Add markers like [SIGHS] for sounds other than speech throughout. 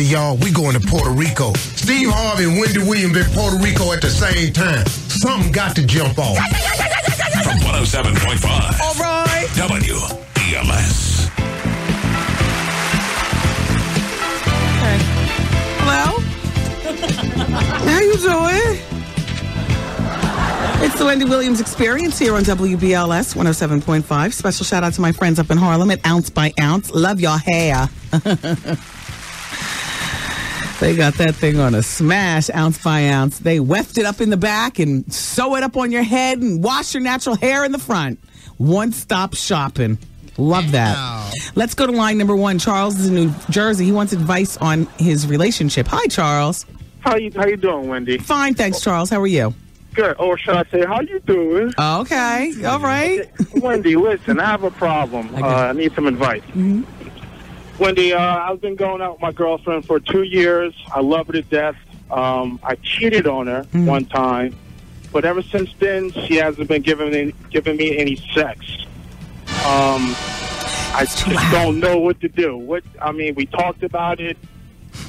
Listen, y'all, we going to Puerto Rico. Steve Harvey and Wendy Williams in Puerto Rico at the same time. Something got to jump off. From 107.5. All right. WBLS. Hello? How you doing? It's the Wendy Williams Experience here on WBLS 107.5. Special shout out to my friends up in Harlem at Ounce by Ounce. Love your hair. [LAUGHS] they got that thing on a smash, ounce by ounce. They weft it up in the back and sew it up on your head and wash your natural hair in the front. One stop shopping. Love that. Let's go to line number one. Charles is in New Jersey. He wants advice on his relationship. Hi, Charles. How you how you doing, Wendy? Fine, thanks, Charles. How are you? Good. Or should I say, how you doing? Okay. All right. Wendy, listen, I have a problem. Uh, I need some advice. Wendy, uh, I've been going out with my girlfriend for two years. I love her to death. Um, I cheated on her one time, but ever since then, she hasn't been giving me, giving me any sex. Um, I just don't know what to do. What I mean, we talked about it.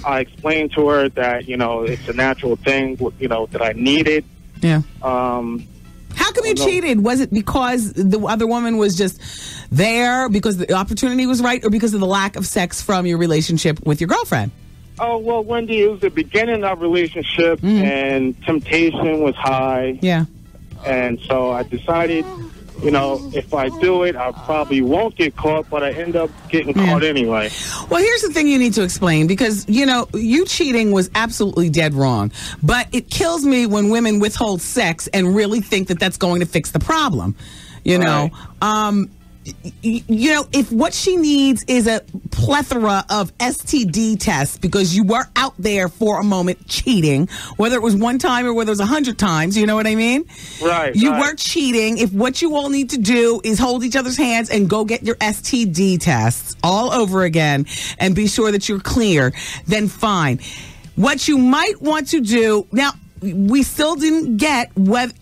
I explained to her that you know it's a natural thing. You know that I need it. Yeah. Um, How come you cheated? Was it because the other woman was just there because the opportunity was right, or because of the lack of sex from your relationship with your girlfriend? Oh well, Wendy, it was the beginning of relationship, and temptation was high, Yeah. and so I decided, you know, if I do it, I probably won't get caught, but I end up getting caught anyway. Well, here's the thing you need to explain because, you know, you cheating was absolutely dead wrong. But it kills me when women withhold sex and really think that that's going to fix the problem. You know, um, y- y- you know, if what she needs is a plethora of STD tests because you were out there for a moment cheating, whether it was one time or whether it was a hundred times, you know what I mean? Right, You right. were cheating. If what you all need to do is hold each other's hands and go get your STD tests all over again and be sure that you're clear, then fine. What you might want to do now, we still didn't get whether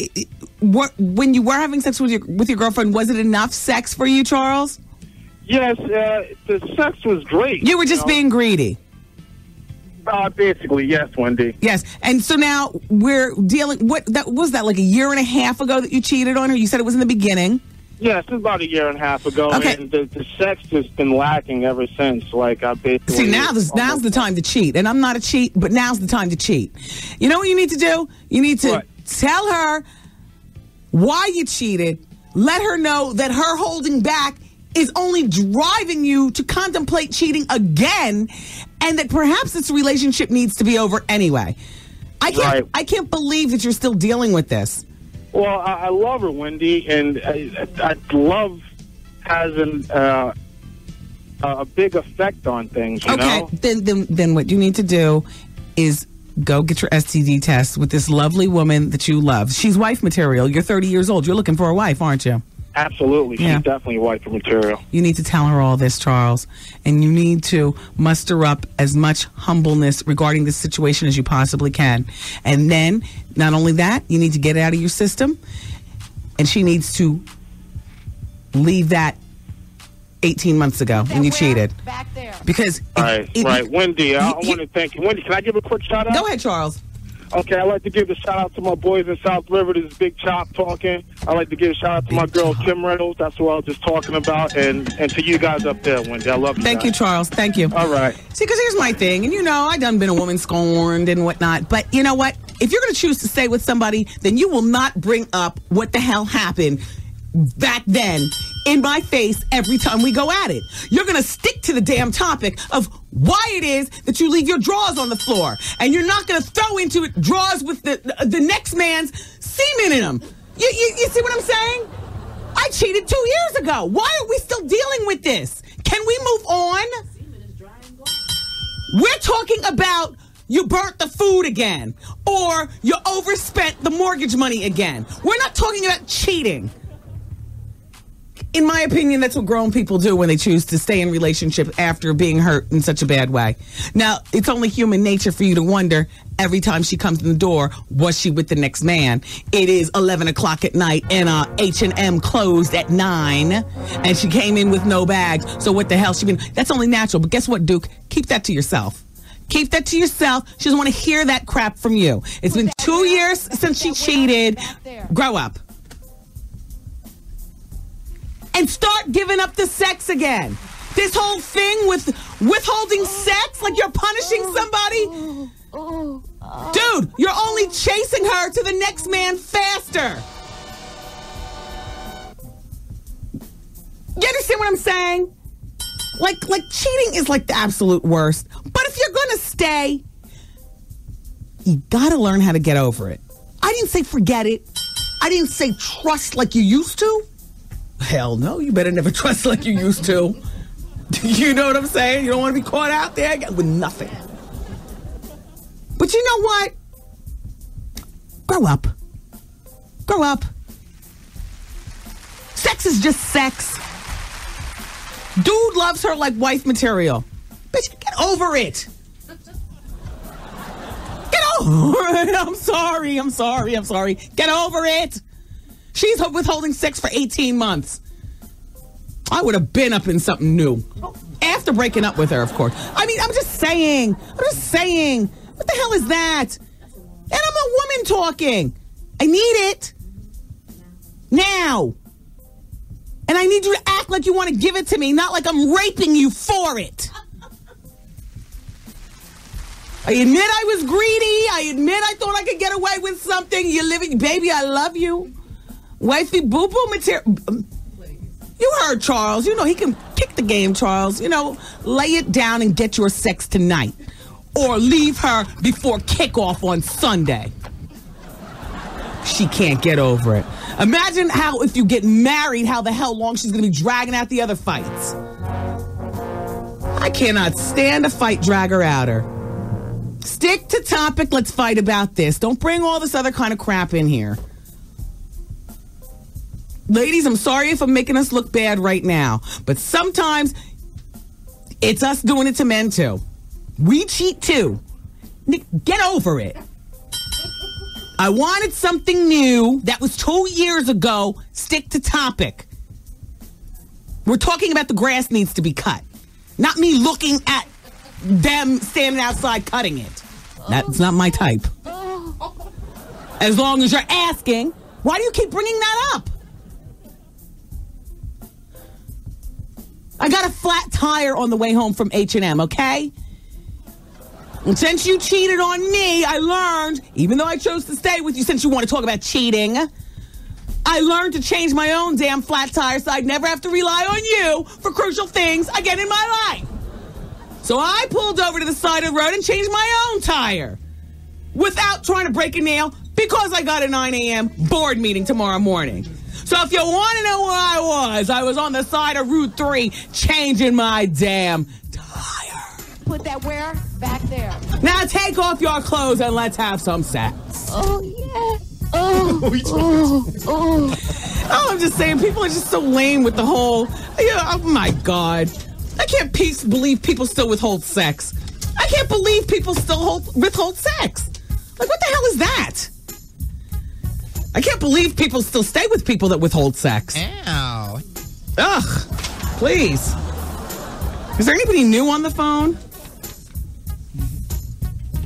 what, when you were having sex with your with your girlfriend. Was it enough sex for you, Charles? Yes, uh, the sex was great. You were just know? being greedy. Uh, basically, yes, Wendy. Yes, and so now we're dealing. What that was that like a year and a half ago that you cheated on her? You said it was in the beginning. Yes, it was about a year and a half ago, Okay. and the, the sex has been lacking ever since. Like I basically See, now this, now's the time to cheat. And I'm not a cheat, but now's the time to cheat. You know what you need to do? You need to What? tell her why you cheated. Let her know that her holding back is only driving you to contemplate cheating again and that perhaps this relationship needs to be over anyway. I can't Right. I can't believe that you're still dealing with this. Well, I, I love her, Wendy, and I, I, love has an uh, a big effect on things. You Okay, know? then, then then what you need to do is go get your STD test with this lovely woman that you love. She's wife material. You're 30 years old. You're looking for a wife, aren't you? Absolutely, Yeah. she's definitely wife material. You need to tell her all this, Charles, and you need to muster up as much humbleness regarding this situation as you possibly can. And then, not only that, you need to get it out of your system, and she needs to leave that 18 months ago when you cheated. Back there. Because Right, it- right. Wendy, I, I want to thank you. Wendy, can I give a quick shout out? Go ahead, Charles. Okay, I'd like to give a shout out to my boys in South River. This is Big Chop talking. I'd like to give a shout out to my girl Kim Reynolds. That's who I was just talking about, and and to you guys up there, Wendy. I love you. Thank you. Charles. Thank you. All right. See, because here's my thing, and you know, I done been a woman scorned and whatnot, but you know what? If you're going to choose to stay with somebody, then you will not bring up what the hell happened back then in my face every time we go at it. You're going to stick to the damn topic of why it is that you leave your drawers on the floor, and you're not going to throw into it drawers with the the next man's semen in them. You, you, you see what I'm saying? I cheated two years ago. Why are we still dealing with this? Can we move on? We're talking about you burnt the food again or you overspent the mortgage money again. We're not talking about cheating. In my opinion, that's what grown people do when they choose to stay in relationship after being hurt in such a bad way. Now, it's only human nature for you to wonder every time she comes in the door, was she with the next man? It is 11 o'clock at night and uh, H&M closed at 9 and she came in with no bags. So what the hell she been? That's only natural. But guess what, Duke? Keep that to yourself. Keep that to yourself. She doesn't want to hear that crap from you. It's been two years since she cheated. Grow up. And start giving up the sex again. This whole thing with withholding sex, like you're punishing somebody. Dude, you're only chasing her to the next man faster. You understand what I'm saying? Like, like cheating is like the absolute worst. But if you're gonna stay, you gotta learn how to get over it. I didn't say forget it. I didn't say trust like you used to. Hell no, you better never [LAUGHS] trust like you used to. [LAUGHS] you know what I'm saying? You don't want to be caught out there with nothing. But you know what? Grow up. Grow up. Sex is just sex. Dude loves her like wife material. Bitch, get over it. Get over it. [LAUGHS] I'm sorry. I'm sorry. I'm sorry. Get over it. She's withholding sex for 18 months. I would have been up in something new. After breaking up with her, of course. I mean, I'm just saying. I'm just saying. What the hell is that? And I'm a woman talking. I need it. Now. And I need you to act like you want to give it to me, not like I'm raping you for it. I admit I was greedy. I admit I thought I could get away with something. You're living, baby, I love you. Wifey boo boo material. You heard Charles. You know he can kick the game, Charles. You know, lay it down and get your sex tonight. Or leave her before kickoff on Sunday. She can't get over it. Imagine how, if you get married, how the hell long she's going to be dragging out the other fights. I cannot stand a fight dragger outer. Stick to topic. Let's fight about this. Don't bring all this other kind of crap in here. Ladies, I'm sorry if I'm making us look bad right now, but sometimes it's us doing it to men too. We cheat too. Get over it. I wanted something new that was two years ago. Stick to topic. We're talking about the grass needs to be cut, not me looking at them standing outside cutting it. That's not my type. As long as you're asking, why do you keep bringing that up? I got a flat tire on the way home from H&M, okay? And since you cheated on me, I learned, even though I chose to stay with you since you want to talk about cheating, I learned to change my own damn flat tire so I'd never have to rely on you for crucial things again in my life. So I pulled over to the side of the road and changed my own tire without trying to break a nail because I got a 9 a.m. board meeting tomorrow morning. So if you want to know where I was, I was on the side of Route 3 changing my damn tire. Put that where? Back there. Now take off your clothes and let's have some sex. Oh, yeah. Oh, [LAUGHS] oh, oh. Oh, I'm just saying, people are just so lame with the whole, yeah, oh my God. I can't peace, believe people still withhold sex. I can't believe people still hold, withhold sex. Like, what the hell is that? I can't believe people still stay with people that withhold sex. Ow. Ugh, please. Is there anybody new on the phone?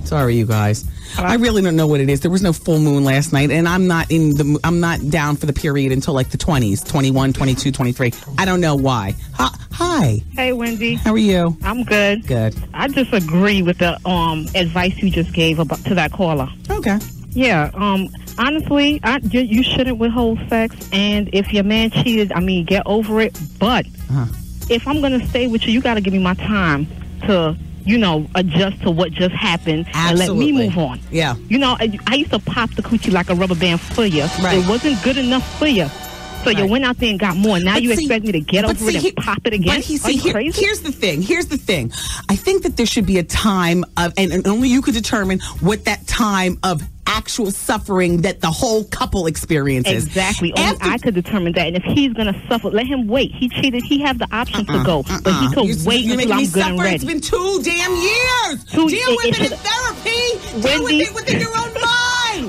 Sorry, you guys. I really don't know what it is. There was no full moon last night, and I'm not in the. I'm not down for the period until like the 20s, 21, 22, 23. I don't know why. Hi. hi. Hey, Wendy. How are you? I'm good. Good. I just agree with the um advice you just gave about to that caller. Okay. Yeah. Um. Honestly, I, you, you shouldn't withhold sex, and if your man cheated, I mean, get over it. But Uh-huh. if I'm gonna stay with you, you got to give me my time to, you know, adjust to what just happened and let me move on. Yeah. You know, I, I used to pop the coochie like a rubber band for you. Right. It wasn't good enough for you. So you went out there and got more. Now But you see- expect me to get over it see, and pop it again? But he, Are see, you here- crazy? here's the thing. Here's the thing. I think that there should be a time of, and, and only you could determine what that time of actual suffering that the whole couple experiences. Exactly. Only After- I could determine that. And if he's going to suffer, let him wait. He cheated. He have the option to uh-uh, go, but he Uh-uh. could You- wait you're until I'm good and ready. It's been two damn years. Two- Deal it- with it it, in therapy. Deal with it within your own mind.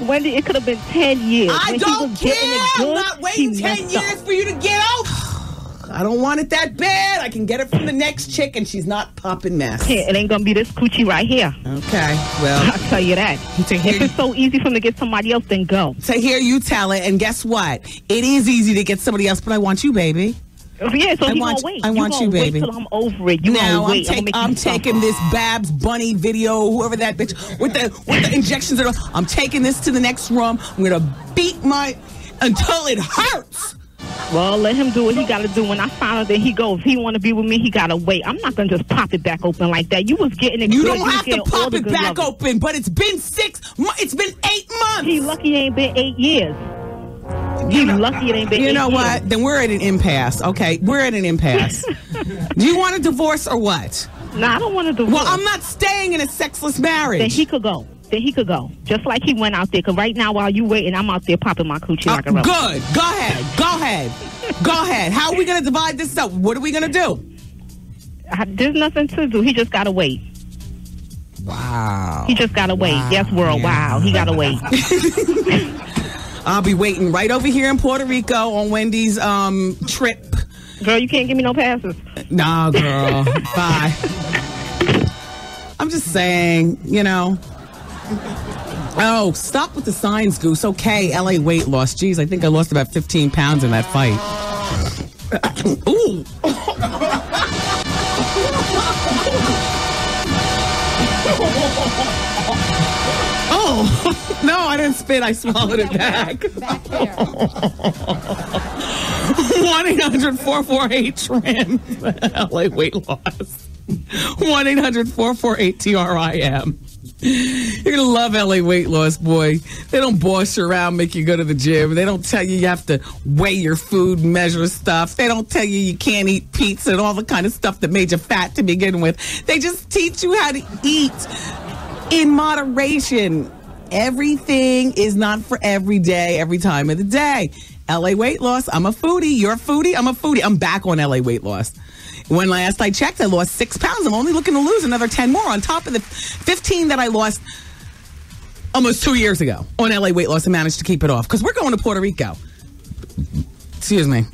Wendy, it could have been 10 years. I When don't care. it I'm not waiting ten messed up. years for you to get over. [SIGHS] I don't want it that bad. I can get it from the next chick, and she's not popping mess. It ain't gonna be this coochie right here. Okay, well, I'll tell you that. [LAUGHS] If it's so easy for him to get somebody else, then go. to hear you tell it, and guess what? It is easy to get somebody else, but I want you, baby. Oh, yeah, so I he want- gonna wait. I want you, wait baby. till I'm over it. You now I'm, take- I'm, I'm taking this Babs Bunny video, whoever that bitch with the with the injections. Are, I'm taking this to the next room. I'm gonna beat my until it hurts. Well, let him do what he got to do. When I find out that he goes, if he want to be with me, he got to wait. I'm not gonna just pop it back open like that. You was getting it. You good. don't have to pop it back loving. open, but it's been six. It's been eight months. He lucky ain't been eight years. He lucky it ain't been. You know years. what? Then we're at an impasse. Okay, we're at an impasse. [LAUGHS] Do you want a divorce or what? Nah, I don't want a divorce. Well, I'm not staying in a sexless marriage. Then he could go. Then he could go. Just like he went out there. Cause right now, while you waiting, I'm out there popping my coochie Uh, like a rubber. good. Go ahead. Go ahead. Go ahead. How are we going to divide this up? What are we going to do? I- There's nothing to do. He just gotta wait. Wow. He just gotta wait. Yes, world. Wow. He gotta wait. [LAUGHS] [LAUGHS] I'll be waiting right over here in Puerto Rico on Wendy's um, trip. Girl, you can't give me no passes. Nah, girl. [LAUGHS] Bye. I'm just saying, you know. Oh, stop with the signs, Goose. Okay, LA weight loss. Jeez, I think I lost about 15 pounds in that fight. [COUGHS] Ooh. I didn't spit. I swallowed it back. Back there. 1 800 448 TRIM. LA weight loss. 1 800 448 TRIM. You're to love LA weight loss, boy. They don't boss you around, make you go to the gym. They don't tell you you have to weigh your food, measure stuff. They don't tell you you can't eat pizza and all the kind of stuff that made you fat to begin with. They just teach you how to eat in moderation. Everything is not for every day, every time of the day. LA weight loss. I'm a foodie. You're a foodie. I'm a foodie. I'm back on LA weight loss. When last I checked, I lost six pounds. I'm only looking to lose another 10 more on top of the 15 that I lost almost two years ago on LA weight loss and managed to keep it off because we're going to Puerto Rico. Excuse me.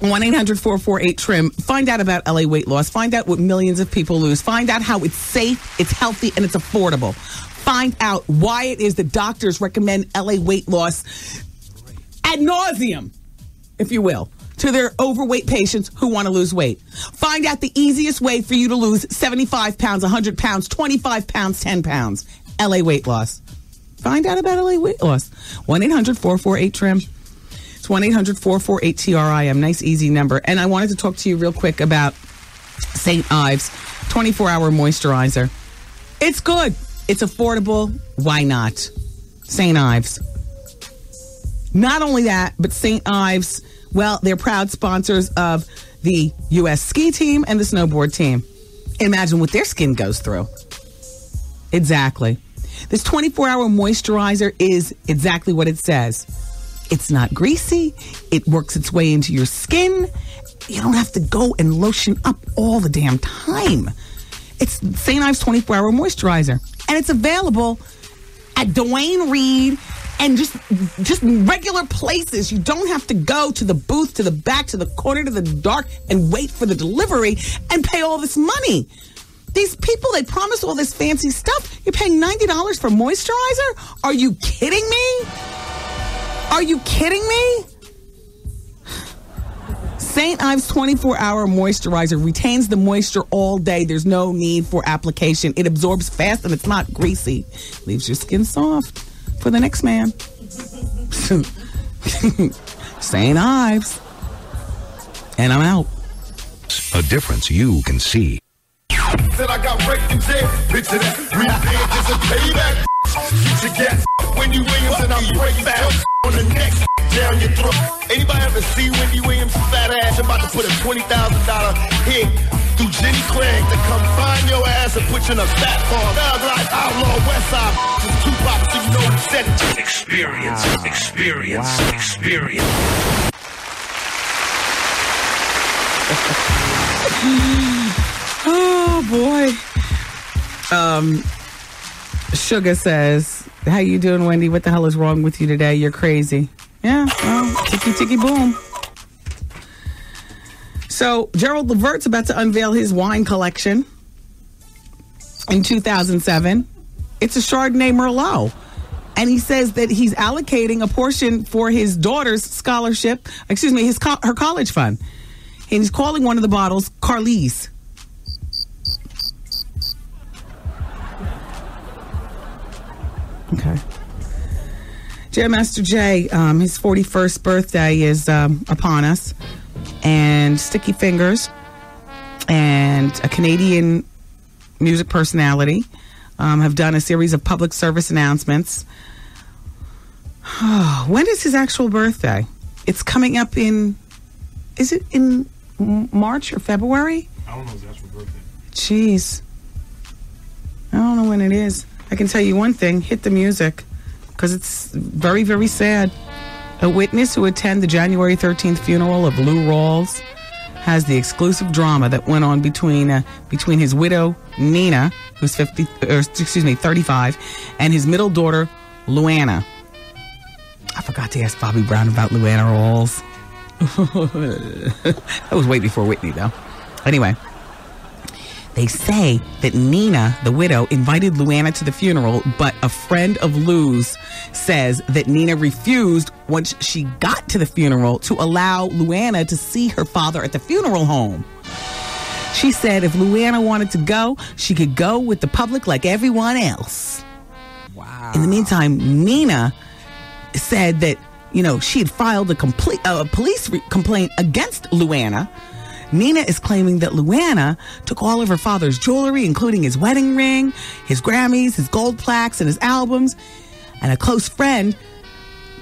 1 800 448 TRIM. Find out about LA weight loss. Find out what millions of people lose. Find out how it's safe, it's healthy, and it's affordable. Find out why it is that doctors recommend LA weight loss ad nauseum, if you will, to their overweight patients who want to lose weight. Find out the easiest way for you to lose 75 pounds, 100 pounds, 25 pounds, 10 pounds. LA weight loss. Find out about LA weight loss. 1 800 448 TRIM. It's 1 800 448 TRIM. Nice, easy number. And I wanted to talk to you real quick about St. Ives 24 hour moisturizer. It's good, it's affordable. Why not? St. Ives. Not only that, but St. Ives, well, they're proud sponsors of the U.S. ski team and the snowboard team. Imagine what their skin goes through. Exactly. This 24 hour moisturizer is exactly what it says. It's not greasy, it works its way into your skin. You don't have to go and lotion up all the damn time. It's St. Ives 24 hour moisturizer, and it's available at Duane Reade and just just regular places. You don't have to go to the booth, to the back, to the corner, to the dark, and wait for the delivery and pay all this money. These people, they promise all this fancy stuff. You're paying $90 for moisturizer? Are you kidding me? Are you kidding me? St. Ives 24 hour moisturizer retains the moisture all day. There's no need for application. It absorbs fast and it's not greasy. Leaves your skin soft for the next man. [LAUGHS] St. Ives. And I'm out. A difference you can see. Said I got raped in jail. Picture that. Revenge is a payback. You should get Wendy Williams and I'm break back on the neck down your throat. Anybody ever see Wendy Williams' fat ass I'm about to put a $20,000 hit through Jenny Craig to come find your ass and put you in a fat farm? Thug like Outlaw West Side. Just Tupac so you know he said it. Experience, experience, experience. [LAUGHS] Oh boy. Um Sugar says, How you doing, Wendy? What the hell is wrong with you today? You're crazy. Yeah, well, ticky ticky boom. So Gerald Levert's about to unveil his wine collection in 2007. It's a Chardonnay Merlot. And he says that he's allocating a portion for his daughter's scholarship, excuse me, his co- her college fund. And he's calling one of the bottles Carlise. Okay. Jam Master Jay, um, his 41st birthday is um, upon us. And Sticky Fingaz and a Canadian music personality um, have done a series of public service announcements. [SIGHS] when is his actual birthday? It's coming up in, is it in March or February? I don't know his actual birthday. Jeez. I don't know when it is. I can tell you one thing hit the music because it's very, very sad. A witness who attended the January 13th funeral of Lou Rawls has the exclusive drama that went on between uh, between his widow Nina, who's 50, or excuse me, 35, and his middle daughter Luana. I forgot to ask Bobby Brown about Luana Rawls. [LAUGHS] that was way before Whitney, though. Anyway, they say that Nina, the widow, invited Luana to the funeral, but a friend of Lou's says that Nina refused once she got to the funeral to allow Luana to see her father at the funeral home. She said if Luana wanted to go, she could go with the public like everyone else. Wow. In the meantime, Nina said that, you know, she had filed a complete uh, police re- complaint against Luana. Nina is claiming that Luana took all of her father's jewelry, including his wedding ring, his Grammys, his gold plaques, and his albums. And a close friend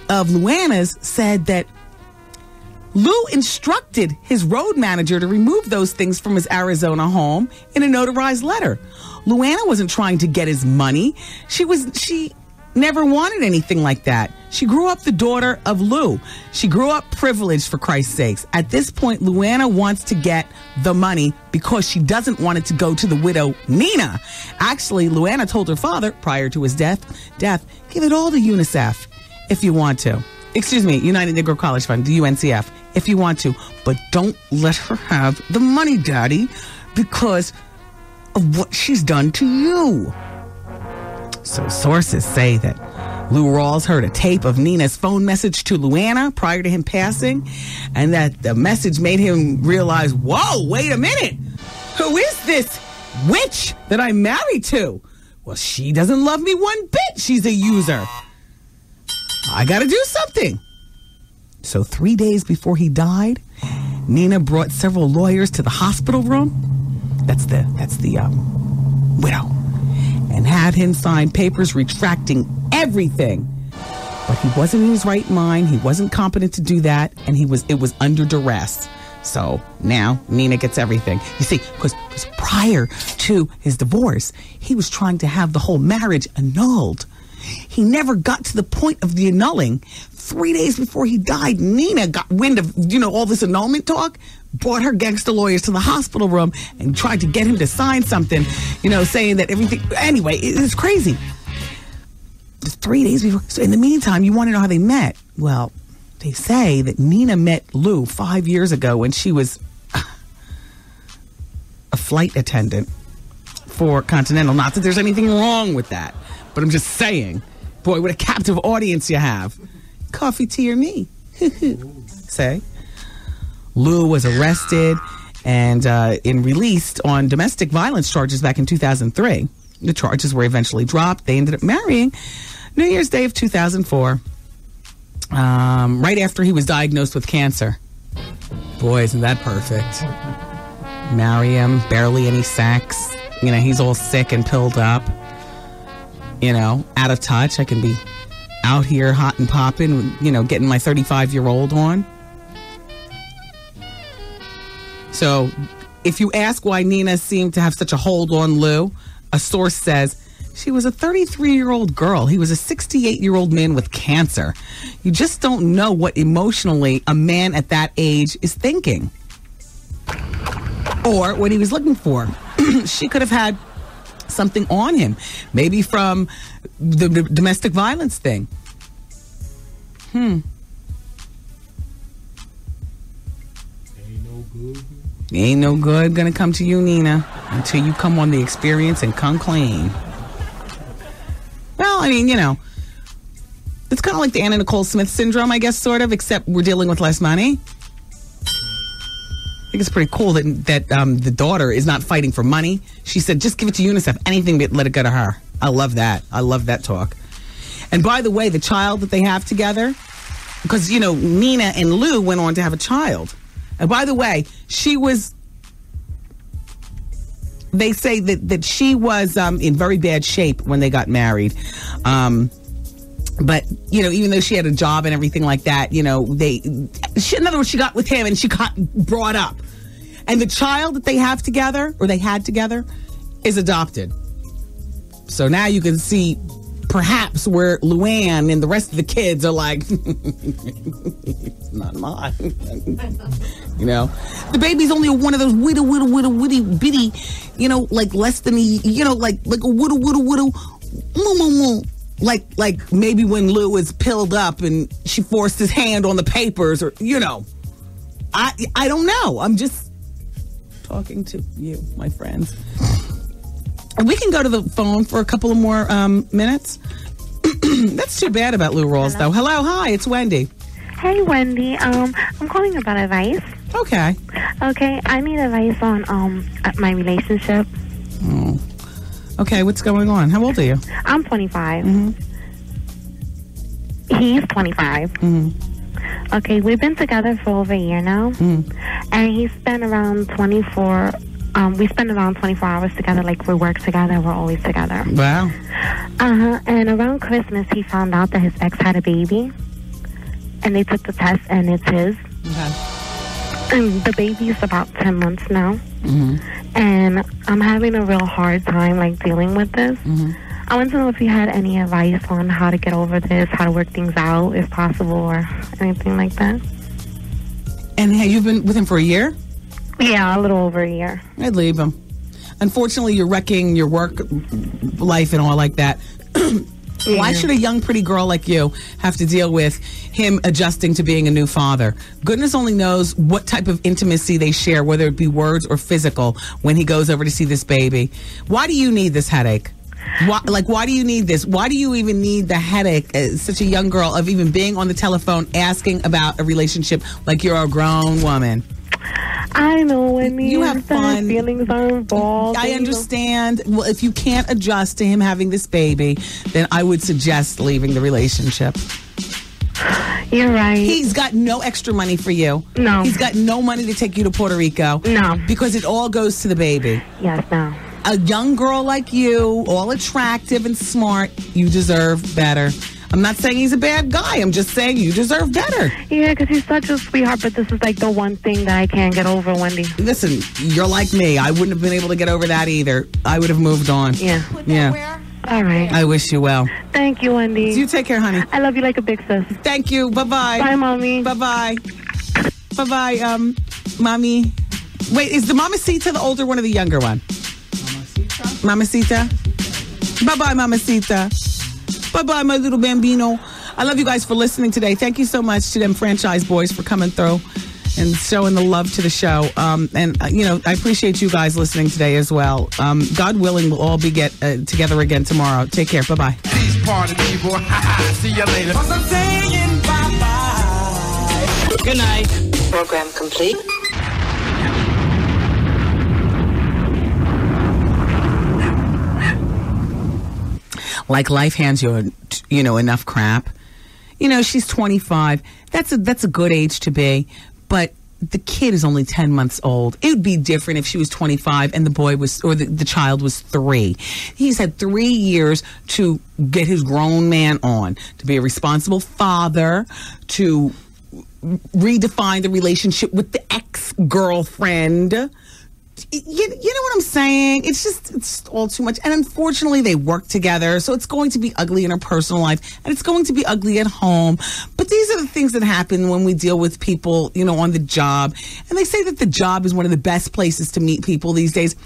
of Luana's said that Lou instructed his road manager to remove those things from his Arizona home in a notarized letter. Luana wasn't trying to get his money. She was she never wanted anything like that. She grew up the daughter of Lou. She grew up privileged for Christ's sakes. At this point, Luana wants to get the money because she doesn't want it to go to the widow Nina. Actually, Luana told her father prior to his death, death, give it all to UNICEF if you want to. Excuse me, United Negro College Fund, the UNCF, if you want to. But don't let her have the money, Daddy, because of what she's done to you. So sources say that Lou Rawls heard a tape of Nina's phone message to Luana prior to him passing, and that the message made him realize, whoa, wait a minute. Who is this witch that I'm married to? Well, she doesn't love me one bit. She's a user. I gotta do something. So three days before he died, Nina brought several lawyers to the hospital room. That's the that's the um, widow, and had him sign papers retracting everything. But he wasn't in his right mind. He wasn't competent to do that, and he was it was under duress. So now Nina gets everything. You see, because prior to his divorce, he was trying to have the whole marriage annulled. He never got to the point of the annulling. Three days before he died, Nina got wind of, you know, all this annulment talk, brought her gangster lawyers to the hospital room and tried to get him to sign something, you know, saying that everything. Anyway, it was crazy. Just three days before. So in the meantime, you want to know how they met? Well, they say that Nina met Lou five years ago when she was a flight attendant for Continental. Not that there's anything wrong with that, but I'm just saying, boy, what a captive audience you have. Coffee, tea, or me? [LAUGHS] Say. Lou was arrested and uh, and released on domestic violence charges back in 2003. The charges were eventually dropped. They ended up marrying New Year's Day of 2004, um, right after he was diagnosed with cancer. Boy, isn't that perfect? Marry him, barely any sex. You know, he's all sick and pilled up. You know, out of touch. I can be out here hot and popping, you know, getting my 35 year old on. So, if you ask why Nina seemed to have such a hold on Lou, a source says she was a 33 year old girl. He was a 68 year old man with cancer. You just don't know what emotionally a man at that age is thinking or what he was looking for. [CLEARS THROAT] she could have had something on him, maybe from the, domestic violence thing. Hmm. Ain't no good. Ain't no good gonna come to you, Nina, until you come on the experience and come clean. Well, I mean, you know, it's kind of like the Anna Nicole Smith syndrome, I guess, sort of, except we're dealing with less money. I think it's pretty cool that that um, the daughter is not fighting for money. She said, "Just give it to UNICEF. Anything, but let it go to her." I love that. I love that talk. And by the way, the child that they have together, because you know Nina and Lou went on to have a child. And by the way, she was. They say that that she was um, in very bad shape when they got married. Um, but you know, even though she had a job and everything like that, you know, they, she, in other words, she got with him and she got brought up, and the child that they have together or they had together is adopted. So now you can see perhaps where Luann and the rest of the kids are like, [LAUGHS] it's not mine. [LAUGHS] you know, the baby's only one of those whittle, whittle, whittle, witty, bitty, you know, like less than a, you know, like like a whittle, whittle, whittle, moo, moo, moo. Like like maybe when Lou was pilled up and she forced his hand on the papers, or you know, I I don't know. I'm just talking to you, my friends. We can go to the phone for a couple of more um, minutes. [CLEARS THROAT] That's too bad about Lou Rawls, though. Hello, hi, it's Wendy. Hey, Wendy. Um, I'm calling about advice. Okay. Okay, I need advice on um uh, my relationship. Oh. Okay, what's going on? How old are you? I'm 25. He's 25. Okay, we've been together for over a year now, and he spent around 24. Um, we spend around 24 hours together. Like we work together. We're always together. Wow. Uh huh. And around Christmas, he found out that his ex had a baby, and they took the test, and it's his. Okay. And the baby is about 10 months now. And I'm having a real hard time, like, dealing with this. I want to know if you had any advice on how to get over this, how to work things out, if possible, or anything like that. And hey, you've been with him for a year? Yeah, a little over a year. I'd leave him. Unfortunately, you're wrecking your work life and all like that. [CLEARS THROAT] Why should a young, pretty girl like you have to deal with him adjusting to being a new father? Goodness only knows what type of intimacy they share, whether it be words or physical, when he goes over to see this baby. Why do you need this headache? Why, like, why do you need this? Why do you even need the headache as such a young girl of even being on the telephone asking about a relationship like you're a grown woman? I know, Wendy. You have fun. Feelings are involved. I understand. Well, if you can't adjust to him having this baby, then I would suggest leaving the relationship. You're right. He's got no extra money for you. No. He's got no money to take you to Puerto Rico. No. Because it all goes to the baby. yes, no. A young girl like you, all attractive and smart, you deserve better. I'm not saying he's a bad guy. I'm just saying you deserve better. Yeah, because he's such a sweetheart, but this is like the one thing that I can't get over, Wendy. Listen, you're like me. I wouldn't have been able to get over that either. I would have moved on. Yeah. Yeah. All right. I wish you well. Thank you, Wendy. You take care, honey. I love you like a big sis. Thank you. Bye bye. Bye, mommy. Bye bye. Bye bye, um, mommy. Wait, is the Mamacita the older one or the younger one? Mamacita. Bye bye, Mamacita. Bye bye, my little bambino. I love you guys for listening today. Thank you so much to them Franchize Boyz for coming through and showing the love to the show. Um, and uh, you know, I appreciate you guys listening today as well. Um, God willing, we'll all be get uh, together again tomorrow. Take care. Bye bye. These party people. [LAUGHS] See you later. Good night. Program complete. Like life hands you, you know, enough crap. You know, she's 25. That's a that's a good age to be, but the kid is only 10 months old. It would be different if she was 25 and the boy was or the, the child was 3. He's had 3 years to get his grown man on, to be a responsible father, to redefine the relationship with the ex-girlfriend you, you know what I'm saying? It's just it's all too much. And unfortunately, they work together, so it's going to be ugly in her personal life, and it's going to be ugly at home. But these are the things that happen when we deal with people, you know, on the job. And they say that the job is one of the best places to meet people these days.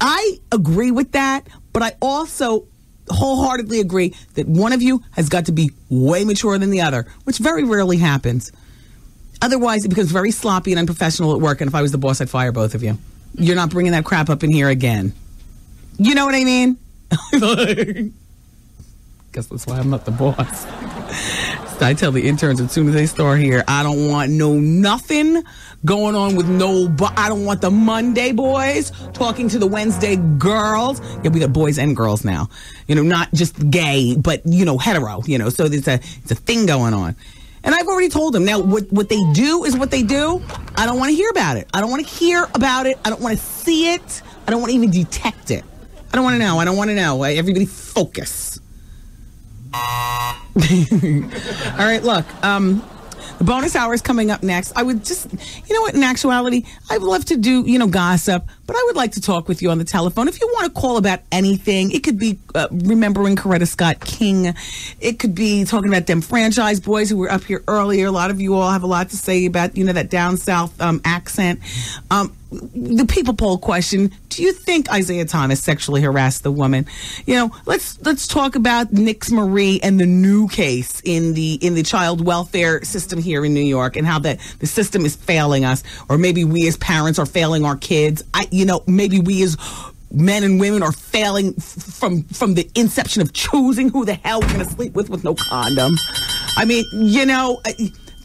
I agree with that, but I also wholeheartedly agree that one of you has got to be way mature than the other, which very rarely happens Otherwise, it becomes very sloppy and unprofessional at work. And if I was the boss, I'd fire both of you. You're not bringing that crap up in here again. You know what I mean? [LAUGHS] Guess that's why I'm not the boss. [LAUGHS] I tell the interns as soon as they start here, I don't want no nothing going on with no. I don't want the Monday boys talking to the Wednesday girls. Yeah, we got boys and girls now. You know, not just gay, but you know, hetero. You know, so there's a it's a thing going on. And I've already told them now what what they do is what they do. I don't want to hear about it. I don't want to hear about it. I don't want to see it. I don't want to even detect it. I don't want to know. I don't want to know. Everybody focus. [LAUGHS] All right, look. Um, the bonus hour is coming up next. I would just, you know what, in actuality, I'd love to do, you know, gossip, but I would like to talk with you on the telephone. If you want to call about anything, it could be uh, remembering Coretta Scott King. It could be talking about them Franchize Boyz who were up here earlier. A lot of you all have a lot to say about, you know, that down south um, accent. Um, the people poll question do you think isaiah thomas sexually harassed the woman? You know let's let's talk about Nixzmary and the new case in the in the child welfare system here in new york and how that the system is failing us. Or maybe we as parents are failing our kids. I you know maybe we as men and women are failing from from the inception of choosing who the hell we're going to sleep with with no condom. I mean you know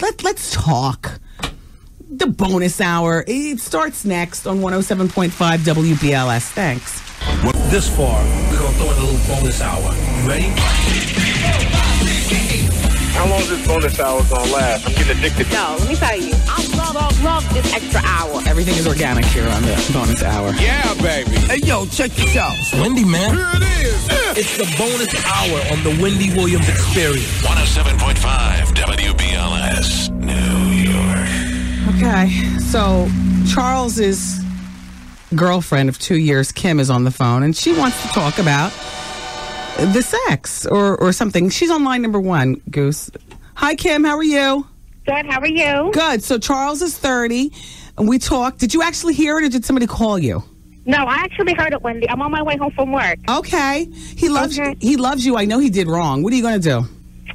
let, let's talk the bonus hour. It starts next on 107.5 WBLS. Thanks. This far, we're gonna throw in a little bonus hour. You ready? How long is this bonus hour gonna last? I'm getting addicted. No, let me tell you. I love, love, love this extra hour. Everything is organic here on the bonus hour. Yeah, baby. Hey, yo, check this out. It's Wendy, man. Here it is. It's the bonus hour on the Wendy Williams Experience. 107.5 Okay, so Charles's girlfriend of two years, Kim, is on the phone, and she wants to talk about the sex or or something. She's on line number one. Goose. Hi, Kim. How are you? Good. How are you? Good. So Charles is thirty, and we talked. Did you actually hear it, or did somebody call you? No, I actually heard it, Wendy. I'm on my way home from work. Okay. He loves Okay. he loves you. I know he did wrong. What are you going to do?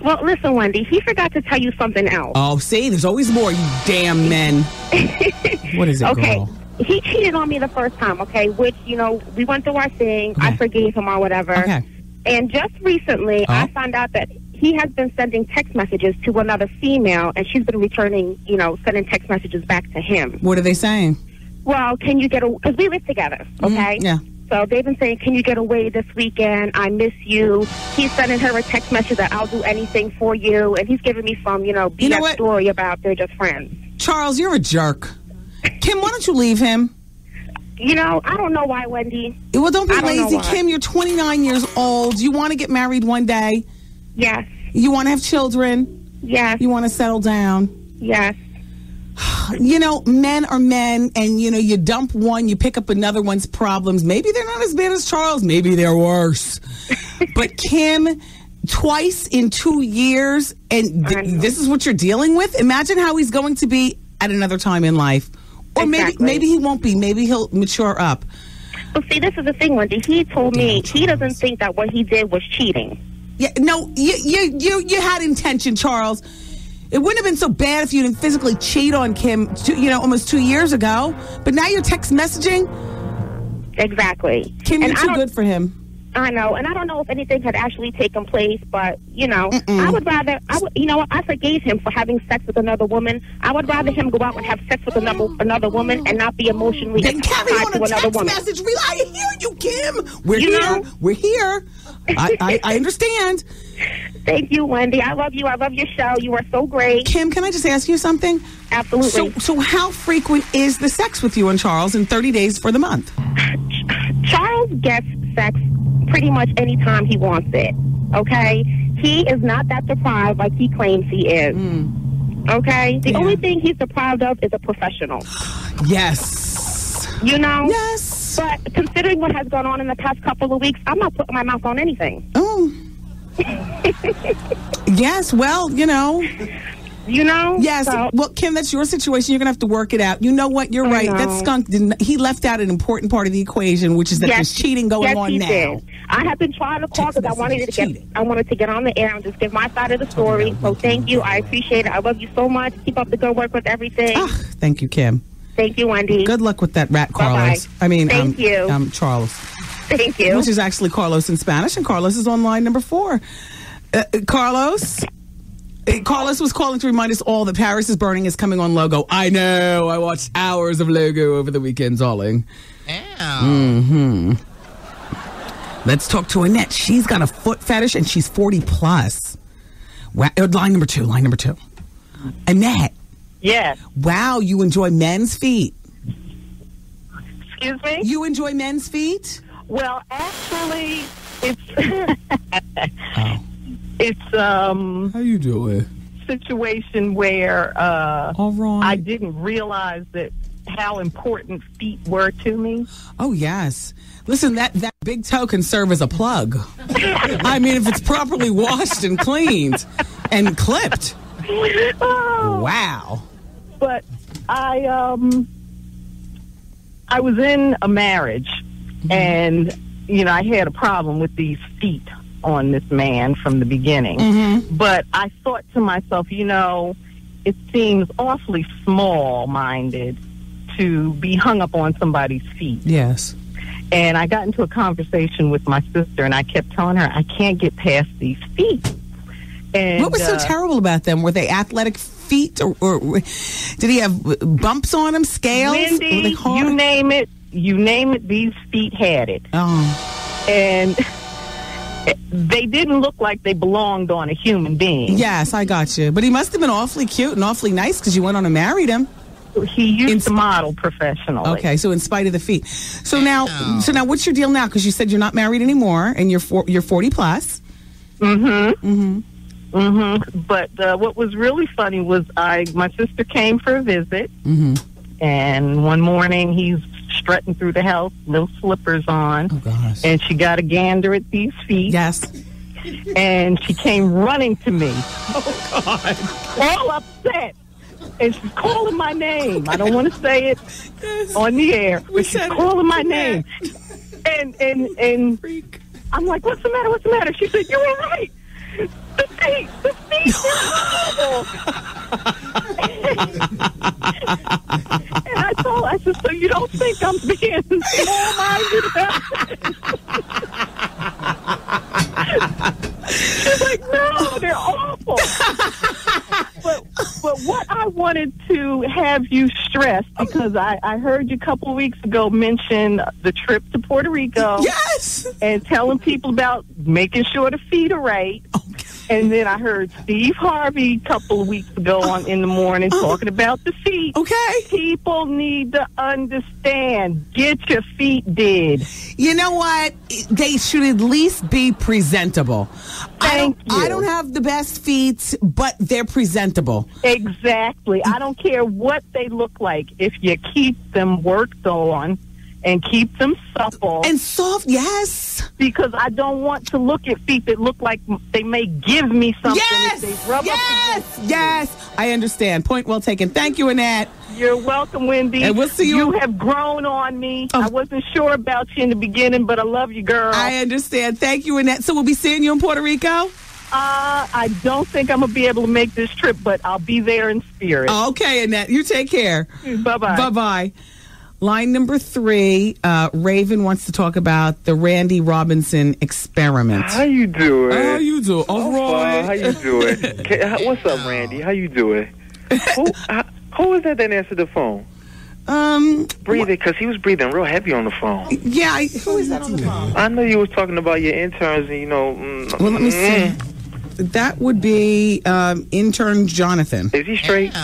Well, listen, Wendy. He forgot to tell you something else. Oh, see, there's always more. You damn men. [LAUGHS] what is it, okay. girl? He cheated on me the first time, okay? Which, you know, we went through our thing. I forgave him or whatever. Okay. And just recently, I Oh. found out that he has been sending text messages to another female, and she's been returning, you know, sending text messages back to him. What are they saying? Well, can you get a? Because we live together, okay? Mhm, yeah. So they've been saying, "Can you get away this weekend? I miss you." He's sending her a text message that I'll do anything for you, and he's giving me some, you know, BS You know story about they're just friends. Charles, you're a jerk. Kim, why don't you leave him? You know, I don't know why, Wendy. Well, don't be don't lazy. Kim. You're 29 years old. You want to get married one day. Yes, You want to have children. yes, You want to settle down. yes. [SIGHS] You know, men are men, and you know, you dump one, you pick up another one's problems. Maybe they're not as bad as Charles. Maybe they're worse. [LAUGHS] but Kim, twice in two years, and th- this is what you're dealing with. Imagine how he's going to be at another time in life, or maybe Exactly. maybe he won't be. Maybe he'll mature up. But see, this is the thing, Wendy. He told me he doesn't think that what he did was cheating. Yeah, no, you you you you had intention, Charles. It wouldn't have been so bad if you didn't physically cheat on Kim, two, you know, almost two years ago. But now you're text messaging. Exactly. Kim, And you're I too good for him. I know, and I don't know if anything had actually taken place, but you know, I would rather, I would, you know, I forgave him for having sex with another woman. I would rather him go out and have sex with another another woman and not be emotionally Then carry on a another text woman. message. Re- I hear you, Kim. We're You here. know? We're here. I, I, I understand. Thank you, Wendy. I love you. I love your show. You are so great. Kim, can I just ask you something? Absolutely. So, so how frequent is the sex with you and Charles in 30 days for the month? Charles gets sex pretty much anytime he wants it. Okay? He is not that deprived like he claims he is. Hmm. Okay? The Yeah. only thing he's deprived of is a professional. Yes. You know? Yes. But considering what has gone on in the past couple of weeks, I'm not putting my mouth on anything. Oh. [LAUGHS] yes. Well, you know, you know. Yes. So- well, Kim, that's your situation. You're gonna have to work it out. You know what? You're I right. That skunk didn't. He left out an important part of the equation, which is that there's cheating going yes, on he now. Did. I have been trying to call because I wanted to get I wanted to get on the air and just give my side of the story. So thank you. I appreciate it. I love you so much. Keep up the good work with everything. Ah, thank you, Kim. Thank you, Wendy. Good luck with that rat, Bye-bye. Carlos. I mean, Thank um, you. um, Charles. Thank you. Which is actually Carlos in Spanish, and Carlos is on line number four. Uh, uh, Carlos. uh, Carlos was calling to remind us all that Paris is Burning is coming on Logo. I know. I watched hours of Logo over the weekend, darling. hmm Let's talk to Annette. She's got a foot fetish and she's 40 plus. Wow. uh, Line number two. Line number two. Annette. Yes. Wow, you enjoy men's feet. Excuse me? You enjoy men's feet? Well, actually, it's [LAUGHS] [LAUGHS] it's um How you doing? situation where uh All right. I didn't realize that how important feet were to me. Oh yes. Listen, that that big toe can serve as a plug. [LAUGHS] I mean, if it's properly washed and cleaned and clipped. Oh, Wow. But I um I was in a marriage and you know I had a problem with these feet on this man from the beginning. But I thought to myself, you know, it seems awfully small minded to be hung up on somebody's feet. Yes. And I got into a conversation with my sister and I kept telling her I can't get past these feet. And what was so uh, terrible about them? Were they athletic feet, or, or did he have bumps on them, scales? Wendy, hard? you name it, you name it, these feet had it. Oh. And they didn't look like they belonged on a human being. Yes, I got you. But he must have been awfully cute and awfully nice because you went on and married him. He used to model professionally. Okay, so in spite of the feet. So now, so now, what's your deal now? Because you said you're not married anymore, and you're for, you're 40 plus. Mm-hmm. Mm-hmm. Mm-hmm. But uh, what was really funny was I my sister came for a visit, Mm-hmm. and one morning he's strutting through the house, no slippers on, oh, gosh. and she got a gander at these feet. Yes. And she came running to me, Oh God. all upset. And she's calling my name. I don't want to say it on the air, but she's calling my name. And and and I'm like, what's the matter? What's the matter? She said, you were right. The feet, the feet, [LAUGHS] and I told, I said, so you don't think I'm being small-minded about this? She's like, no, they're awful. but but what I wanted to have you stress because I, I heard you a couple of weeks ago mention the trip to Puerto Rico. Yes. And telling people about making sure the feet are right. And then I heard Steve Harvey a couple of weeks ago on in the morning oh. talking about the feet. Okay. People need to understand. Get your feet did. You know what? They should at least be presentable. I don't, Thank you. I don't have the best feet, but they're presentable. Exactly. I don't care what they look like if you keep them worked on and keep them supple. And soft, yes. Because I don't want to look at feet that look like they may give me something Yes. if they rub up Yes. Yes. I understand. Point well taken. Thank you, Annette. You're welcome, Wendy. And we'll see you- You have grown on me. I wasn't sure about you in the beginning, but I love you, girl. I understand. Thank you, Annette. So we'll be seeing you in Puerto Rico? uh, I don't think I'm gonna be able to make this trip, but I'll be there in spirit. Okay, Annette. You take care. Bye bye. Bye bye. Line number three, uh, Raven wants to talk about the Randy Robinson experiment. How you doing? How you doing? All I'm How you doing? [LAUGHS] What's up, Randy? How you doing? [LAUGHS] who, uh, who is that that answered the phone? Um, breathing because he was breathing real heavy on the phone. Yeah, I, who is that on the phone? I know you was talking about your interns, and you know. Mm, Well, let me see. mm. That would be um, intern Jonathan. Is he straight?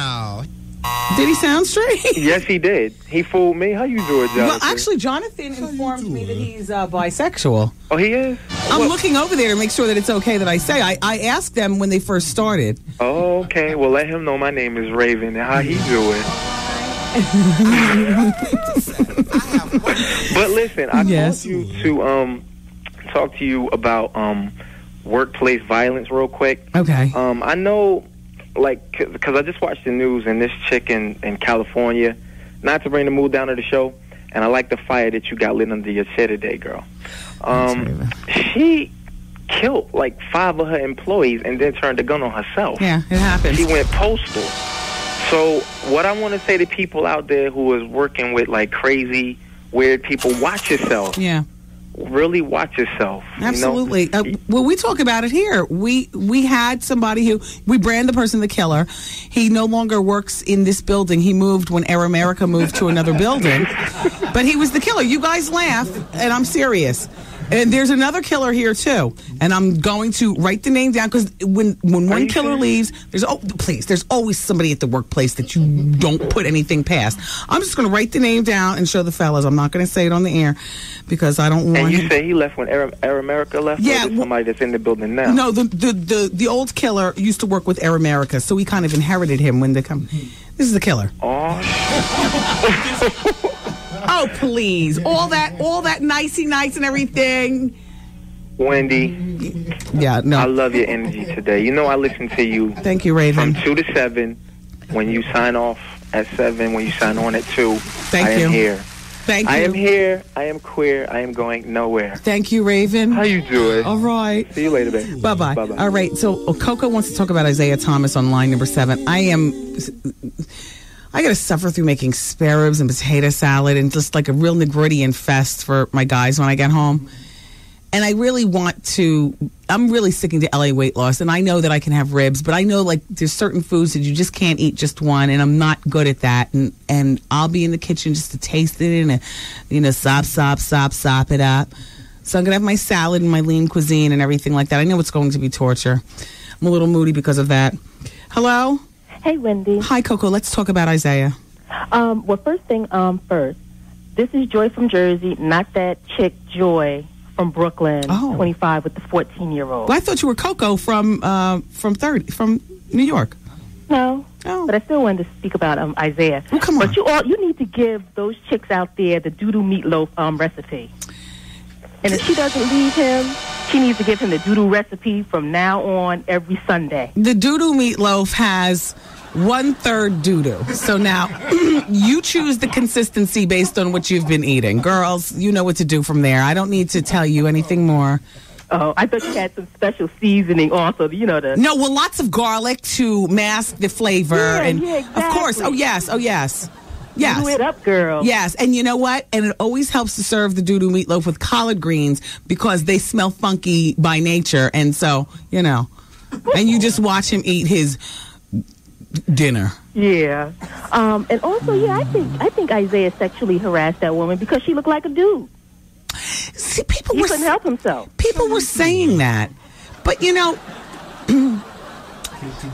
Did he sound straight? yes, he did. He fooled me. How you doing, Jonathan? Well, actually, Jonathan informed me that he's uh, bisexual. Oh, he is. I'm looking over there to make sure that it's okay that I say. I, I asked them when they first started. Oh, okay. Well, let him know my name is Raven and how he doing. [LAUGHS] but listen, I Yes. called you to um talk to you about um workplace violence real quick. Okay. Um, I know like, because I just watched the news and this chick in, in California, not to bring the mood down to the show, and I like the fire that you got lit under your chair today, girl. Um, she killed like five of her employees and then turned the gun on herself. Yeah, it happens. She went postal. So what I want to say to people out there who is working with like crazy, weird people, watch yourself. Yeah. Really watch yourself. you know? Absolutely. Uh, well, we talk about it here. We we had somebody who we brand the person the killer. He no longer works in this building. He moved when Air America moved to another building. [LAUGHS] But he was the killer. You guys laugh, and I'm serious. And there's another killer here too, and I'm going to write the name down because when when one killer leaves, there's oh please, there's always somebody at the workplace that you don't put anything past. I'm just going to write the name down and show the fellas. I'm not going to say it on the air because I don't want And you him. say he left when Air, Air America left? Yeah, Or is somebody that's in the building now? No, the, the the the old killer used to work with Air America, so we kind of inherited him when they come. This is the killer. Oh, [LAUGHS] [LAUGHS] Oh, please! All that, all that nicey nice and everything. Wendy. Yeah, no. I love your energy today. You know I listen to you. Thank you, Raven. From two to seven. When you sign off at seven, when you sign on at two. Thank I am you. here. Thank you. I am here. I am queer. I am going nowhere. Thank you, Raven. How you doing? All right. See you later, babe. Bye bye. Bye-bye. All right. So oh, Coco wants to talk about Isaiah Thomas on line number seven. I am. I got to suffer through making spare ribs and potato salad and just like a real Negritian fest for my guys when I get home. And I really want to. I'm really sticking to LA weight loss, and I know that I can have ribs, but I know like there's certain foods that you just can't eat just one, and I'm not good at that. And and I'll be in the kitchen just to taste it and you know sop sop sop sop it up. So I'm gonna have my salad and my lean cuisine and everything like that. I know it's going to be torture. I'm a little moody because of that. Hello. Hey, Wendy. Hi, Coco. Let's talk about Isaiah. Um, well, first thing um, first, this is Joy from Jersey, not that chick Joy from Brooklyn, Oh. 25 with the 14 year old. Well, I thought you were Coco from uh, from thirty from New York. No, No but I still wanted to speak about um, Isaiah. Oh, come on. But you all you need to give those chicks out there the doodoo meatloaf um, recipe. And if she doesn't leave him, she needs to give him the doodoo recipe from now on every Sunday. The doodoo meatloaf has one third doodoo. So now [CLEARS THROAT] you choose the consistency based on what you've been eating. Girls, you know what to do from there. I don't need to tell you anything more. Oh, I thought you had some special seasoning also. You know the No, well, lots of garlic to mask the flavor, Yeah, and yeah, of course, oh yes, oh yes, yes. Do it up, girl. Yes, and you know what? And it always helps to serve the doodoo meatloaf with collard greens because they smell funky by nature, and so you know, and you just watch him eat his dinner. Yeah. Um, and also, yeah, I think I think Isaiah sexually harassed that woman because she looked like a dude. See, people he were couldn't help himself. People were saying that, but you know,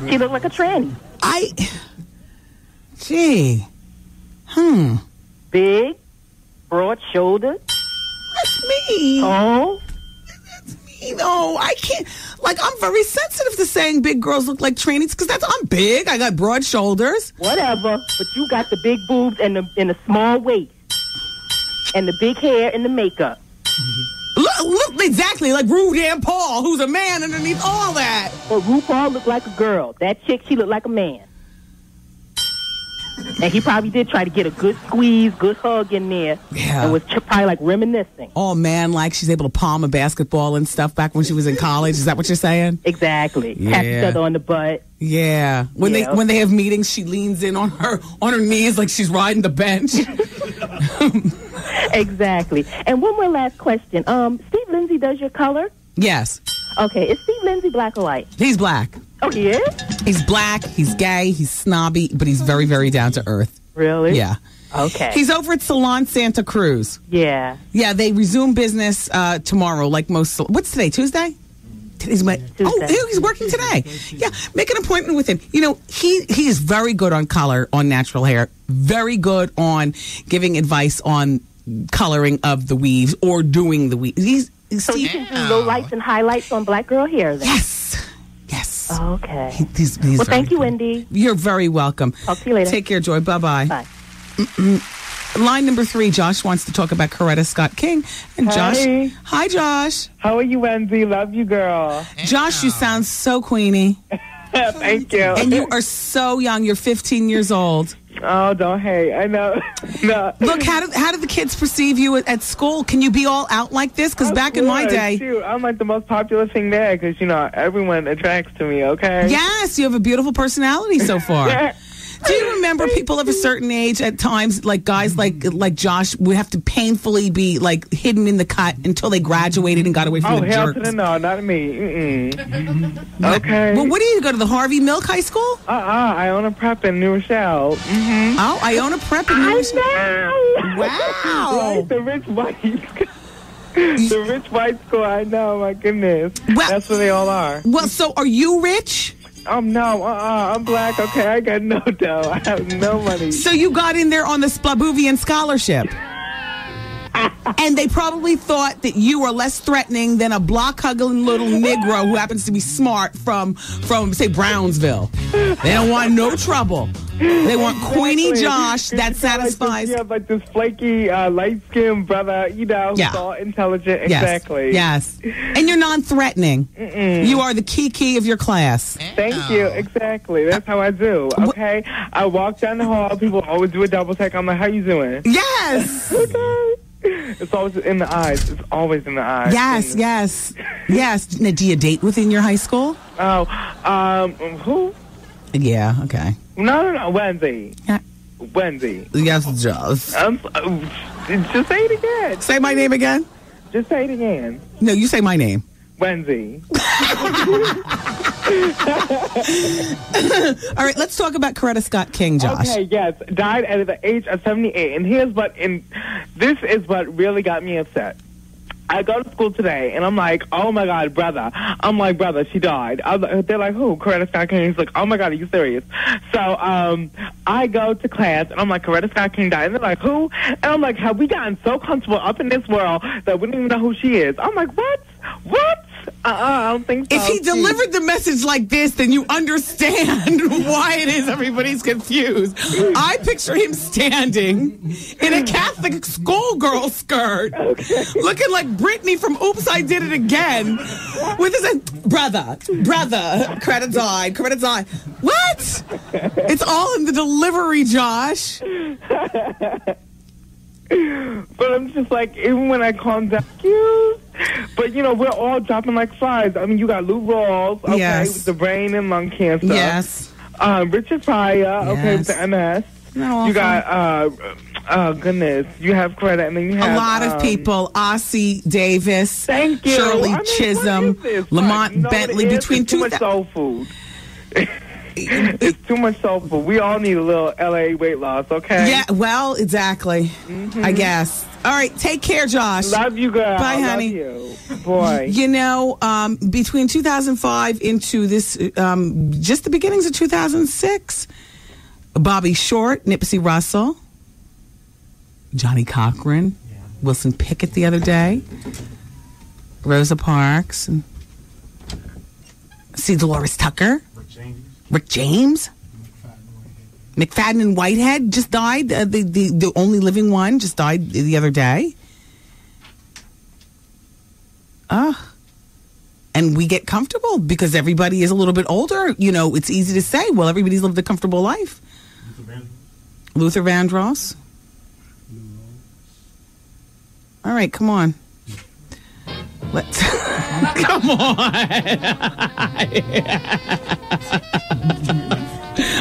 She looked like a tranny. I, gee, hmm, Big, broad shouldered. That's me. Oh. That's me. No, I can't. Like, I'm very sensitive to saying big girls look like trannies because that's I'm big. I got broad shoulders. Whatever, but you got the big boobs and the and the small waist and the big hair and the makeup. Look, look exactly like RuDan Paul, who's a man underneath all that. But RuPaul looked like a girl. That chick, she looked like a man. And he probably did try to get a good squeeze, good hug in there, Yeah. and was ch- probably like reminiscing. Oh man, like she's able to palm a basketball and stuff back when she was in college. Is that what you're saying? Exactly. Tap each Yeah. other on the butt. Yeah. When Yeah. they when they have meetings, she leans in on her on her knees like she's riding the bench. [LAUGHS] [LAUGHS] exactly. And one more last question. Um, Steve Lindsay does your color? yes. Okay, is Steve Lindsay black or white? He's black. Oh, he is? He's black, he's gay, he's snobby, but he's very, very down to earth. Really? Yeah. Okay. He's over at Salon Santa Cruz. yeah. Yeah, they resume business uh, tomorrow, like most. What's today? Tuesday. Today's what? Oh, he's working today. Yeah, make an appointment with him. You know, he he is very good on color on natural hair. Very good on giving advice on coloring of the weaves or doing the weaves. He's So you can do low lights and highlights on black girl hair then? Yes. Yes. Okay. He's, he's well, very thank you, good. Wendy. You're very welcome. Talk to you later. Take care, Joy. Bye bye. Bye. Line number three, Josh wants to talk about Coretta Scott King. And Josh, Hey. hi, Josh. How are you, Wendy? Love you, girl. Josh, you sound so queenie. [LAUGHS] Thank you. And you are so young. You're 15 years old. Oh, don't hate. I know. [LAUGHS] no. Look, how do how do the kids perceive you at, at school? Can you be all out like this? Because back in my day, shoot, I'm like the most popular thing there because you know everyone attracts to me. Okay. yes, you have a beautiful personality so far. [LAUGHS] Do you remember people of a certain age at times, like guys like like Josh, would have to painfully be like hidden in the cut until they graduated and got away from Oh the hell to jerks? the no, not me. Mm-mm. okay. Well, what do you go to the Harvey Milk High School? Uh uh Iona Prep in New Rochelle. Mm-hmm. Oh, Iona Prep in New Rochelle. Wow. [LAUGHS] Right, the rich white. [LAUGHS] the rich white school. I know. My goodness. That's where they all are. Well, so are you rich? Um, no. Uh, uh I'm black. Okay, I got no [LAUGHS] dough. I have no money. So you got in there on the Splabuvian scholarship. And they probably thought that you were less threatening than a block hugging little Negro who happens to be smart from from say Brownsville. They don't want no trouble. They want Queenie Josh that you got, like, this- satisfies. Have like this flaky, uh, light skinned brother, you know, Yeah. all intelligent. Exactly. Yes. And you're non-threatening. You are the kiki of your class. Thank you. Exactly. That's how I do. Okay. I walk down the hall. People always do a double take. I'm like, "How you doing?" Yes. [LAUGHS] okay. [LAUGHS] It's always in the eyes. It's always in the eyes. Yes, yes, yes. Now, do you date within your high school? Oh, um, who? Yeah. Okay. No, no, no. Wendy. Yeah. Wendy. Yes. Um, uh, just say it again. Say my name again. Just say it again. No, you say my name. Wendy. [LAUGHS] All right, let's talk about Coretta Scott King, Josh. Okay, yes, died at the age of 78. And here's what, and this is what really got me upset. I go to school today, and I'm like, oh my god, brother. I'm like, brother, she died. I was they're like, who? Coretta Scott King. He's like, oh my god, are you serious? So um, I go to class, and I'm like, Coretta Scott King died. And they're like, who? And I'm like, have we gotten so comfortable up in this world that we don't even know who she is? I'm like, what? What? Uh-uh, I don't think so. If he She- delivered the message like this, then you understand [LAUGHS] why it is everybody's confused. I picture him standing in a Catholic schoolgirl skirt, looking like Britney from Oops, I Did It Again, with his brother, brother, Coretta died, Coretta died. What? It's all in the delivery, Josh. [LAUGHS] But I'm just like, even when I calm down, cute. But you know, we're all dropping like flies. I mean, you got Lou Rawls, okay, Yes. with the brain and lung cancer. Yes. Um, Richard Pryor, okay, with Yes. the MS. You got, uh, oh goodness, you have Coretta, and then you have a lot of um, people. Ossie Davis, Thank you. Shirley I mean, Chisholm, what is this? Lamont Like, you know what Bentley. Between two much soul food. [LAUGHS] it's too much soap, but We all need a little LA weight loss, okay? Yeah, well, exactly. I guess. All right, take care, Josh. Love you, girl. Bye, honey. you. Boy. You know, um, between 2005 into this, um, just the beginnings of 2006, Bobby Short, Nipsey Russell, Johnnie Cochran, Wilson Pickett the other day, Rosa Parks, and C. Delores Tucker, Rick James. McFadden and Whitehead just died. Uh, the, the the only living one just died the other day. Ah. and we get comfortable because everybody is a little bit older. You know, it's easy to say, well, everybody's lived a comfortable life. Luther Vandross. All right, come on. Let's [LAUGHS] come on. [LAUGHS]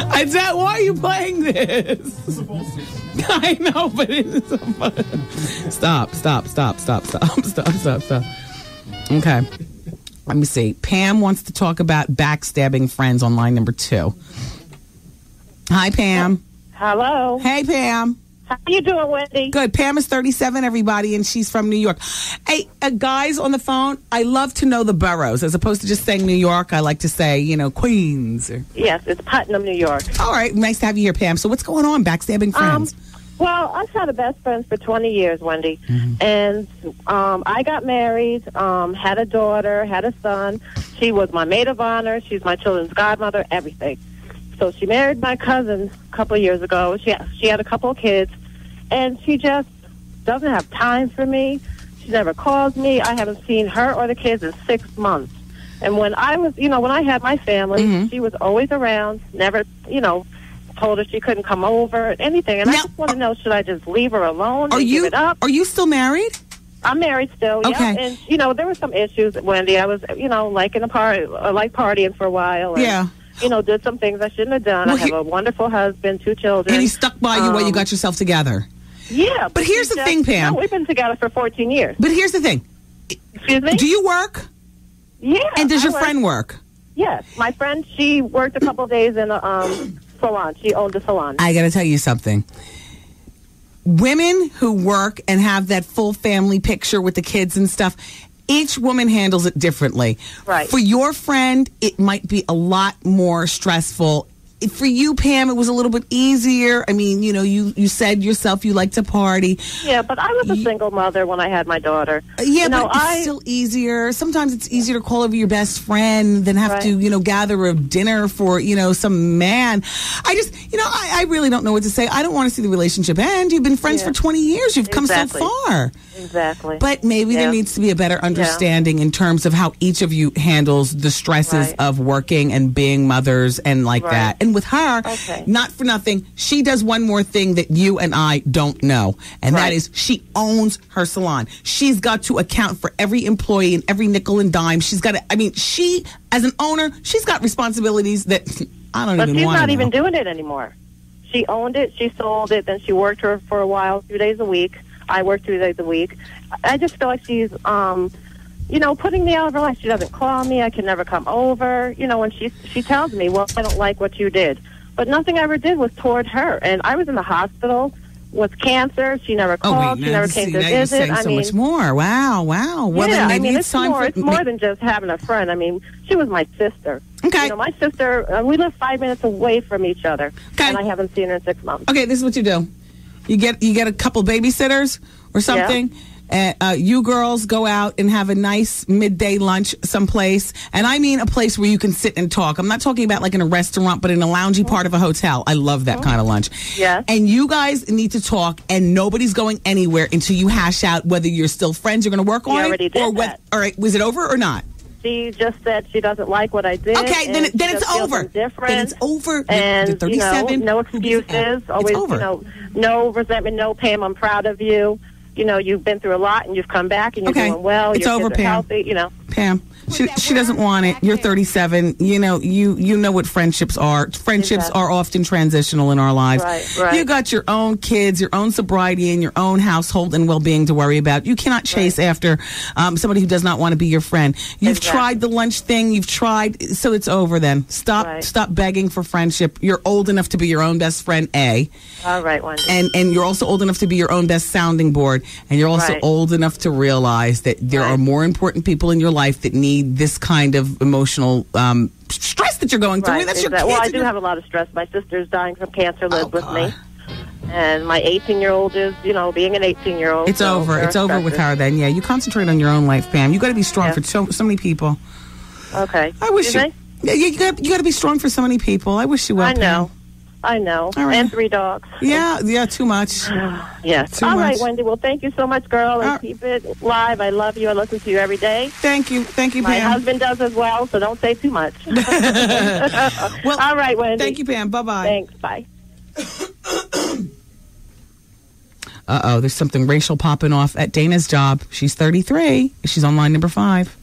I said, why are you playing this? [LAUGHS] I know, but it's so fun. Stop, stop, stop, stop, stop, stop, stop, stop. Okay. Let me see. Pam wants to talk about backstabbing friends on line number two. Hi, Pam. Hello. Hey, Pam. How you doing, Wendy? Good. Pam is 37, everybody, and she's from New York. Hey, uh, guys on the phone, I love to know the boroughs. As opposed to just saying New York, I like to say, you know, Queens. Or... Yes, it's Putnam, New York. All right. Nice to have you here, Pam. So what's going on? Backstabbing friends? Well, I've had a best friends for 20 years, Wendy. And um, I got married, um, had a daughter, had a son. She was my maid of honor. She's my children's godmother, everything. So she married my cousin a couple of years ago. She, she had a couple of kids. And she just doesn't have time for me. She never calls me. I haven't seen her or the kids in six months. And when I was, you know, when I had my family, Mm-hmm. she was always around. Never, you know, told her she couldn't come over, anything. And I just want to know, should I just leave her alone? Are and you give it up? are you still married? I'm married still. Yeah. Okay. And you know, there were some issues, Wendy. I was, you know, liking a party, uh, like partying for a while. And, Yeah. You know, did some things I shouldn't have done. Well, I have a wonderful husband, two children. And he stuck by you while you Um, got yourself together. Yeah. But here's we the thing, Pam. No, we've been together for 14 years. But here's the thing. Excuse me. Do you work? Yeah. And does I your work. friend work? Yes, my friend. She worked a couple days in a um, salon. She owned a salon. I got to tell you something. Women who work and have that full family picture with the kids and stuff, each woman handles it differently. Right. For your friend, it might be a lot more stressful. For you, Pam, it was a little bit easier. I mean, you know, you, you said yourself you like to party. Yeah, but I was a single mother when I had my daughter. Uh, Yeah, you know, but it's I still easier. Sometimes it's easier to call over your best friend than have Right. to, you know, gather a dinner for, you know, some man. I just, you know, I, I really don't know what to say. I don't want to see the relationship end. You've been friends Yeah. for 20 years. You've come so far. exactly. But maybe Yeah. there needs to be a better understanding in terms of how each of you handles the stresses Right. of working and being mothers and like Right. that. And with her, Okay. not for nothing, she does one more thing that you and I don't know. And that Right. is she owns her salon. She's got to account for every employee and every nickel and dime. She's got to, I mean, she, as an owner, she's got responsibilities that I don't But even she's not even doing it anymore. She owned it. She sold it. Then she worked her for a while, two days a week. I work two days a week. I just feel like she's, um, you know, putting me out of her life. She doesn't call me. I can never come over. You know, and she she tells me, "Well, I don't like what you did," but nothing I ever did was toward her. And I was in the hospital with cancer. She never Oh, called. wait, she never see, came to now you're visit. saying I so mean, much more. Wow, wow. Well, yeah, then maybe I mean, it's, more, for it's more than just having a friend. I mean, she was my sister. Okay. You know, my sister, uh, we live five minutes away from each other. And I haven't seen her in six months. Okay, this is what you do. You get you get a couple babysitters or something. And, uh, you girls go out and have a nice midday lunch someplace, and I mean a place where you can sit and talk. I'm not talking about like in a restaurant, but in a loungy part of a hotel. I love that kind of lunch. Yeah. And you guys need to talk, and nobody's going anywhere until you hash out whether you're still friends, you're going to work on it, or that. All right, was it over or not? She just said she doesn't like what I did. Okay, then then it's over. Different. Then it's over. You're- And you're 37. You know, no Who gives a excuses. Always, It's over. you know, no resentment, no Pam. I'm proud of you. You know, you've been through a lot, and you've come back, and you're Okay. doing well. It's your over, Pam. Healthy, you know. Pam, she, she doesn't want it. You're 37. You know, you you know what friendships are. Friendships Exactly. are often transitional in our lives. Right, right. You got your own kids, your own sobriety, and your own household and well-being to worry about. You cannot chase after um, somebody who does not want to be your friend. You've Exactly. tried the lunch thing. You've tried, so it's over. Then stop Right. stop begging for friendship. You're old enough to be your own best friend. A All right, Wendy. and and you're also old enough to be your own best sounding board and you're also Right. old enough to realize that there are more important people in your life that need this kind of emotional um, stress that you're going through Right. that's your exactly. kids Well, I do your- have a lot of stress. My sister's dying from cancer, lives Oh, with me. And my 18 year old is, you know, being an 18 year old. it's over it's over with her then yeah you concentrate on your own life pam you got to be strong Yeah. for so, so many people Okay. i wish Excuse you me? yeah, you got you got to be strong for so many people i wish you well I know. I know. Right. And three dogs. Yeah yeah too much [SIGHS] Yes. Too All right, much. Wendy. Well, thank you so much, girl, and Uh, keep it live. I love you. I listen to you every day. thank you thank you My husband does as well, so don't say too much. [LAUGHS] [LAUGHS] well All right, Wendy. thank you pam bye-bye Thanks. Bye. [COUGHS] Uh-oh, there's something racial popping off at Dana's job. She's 33. She's on line number five.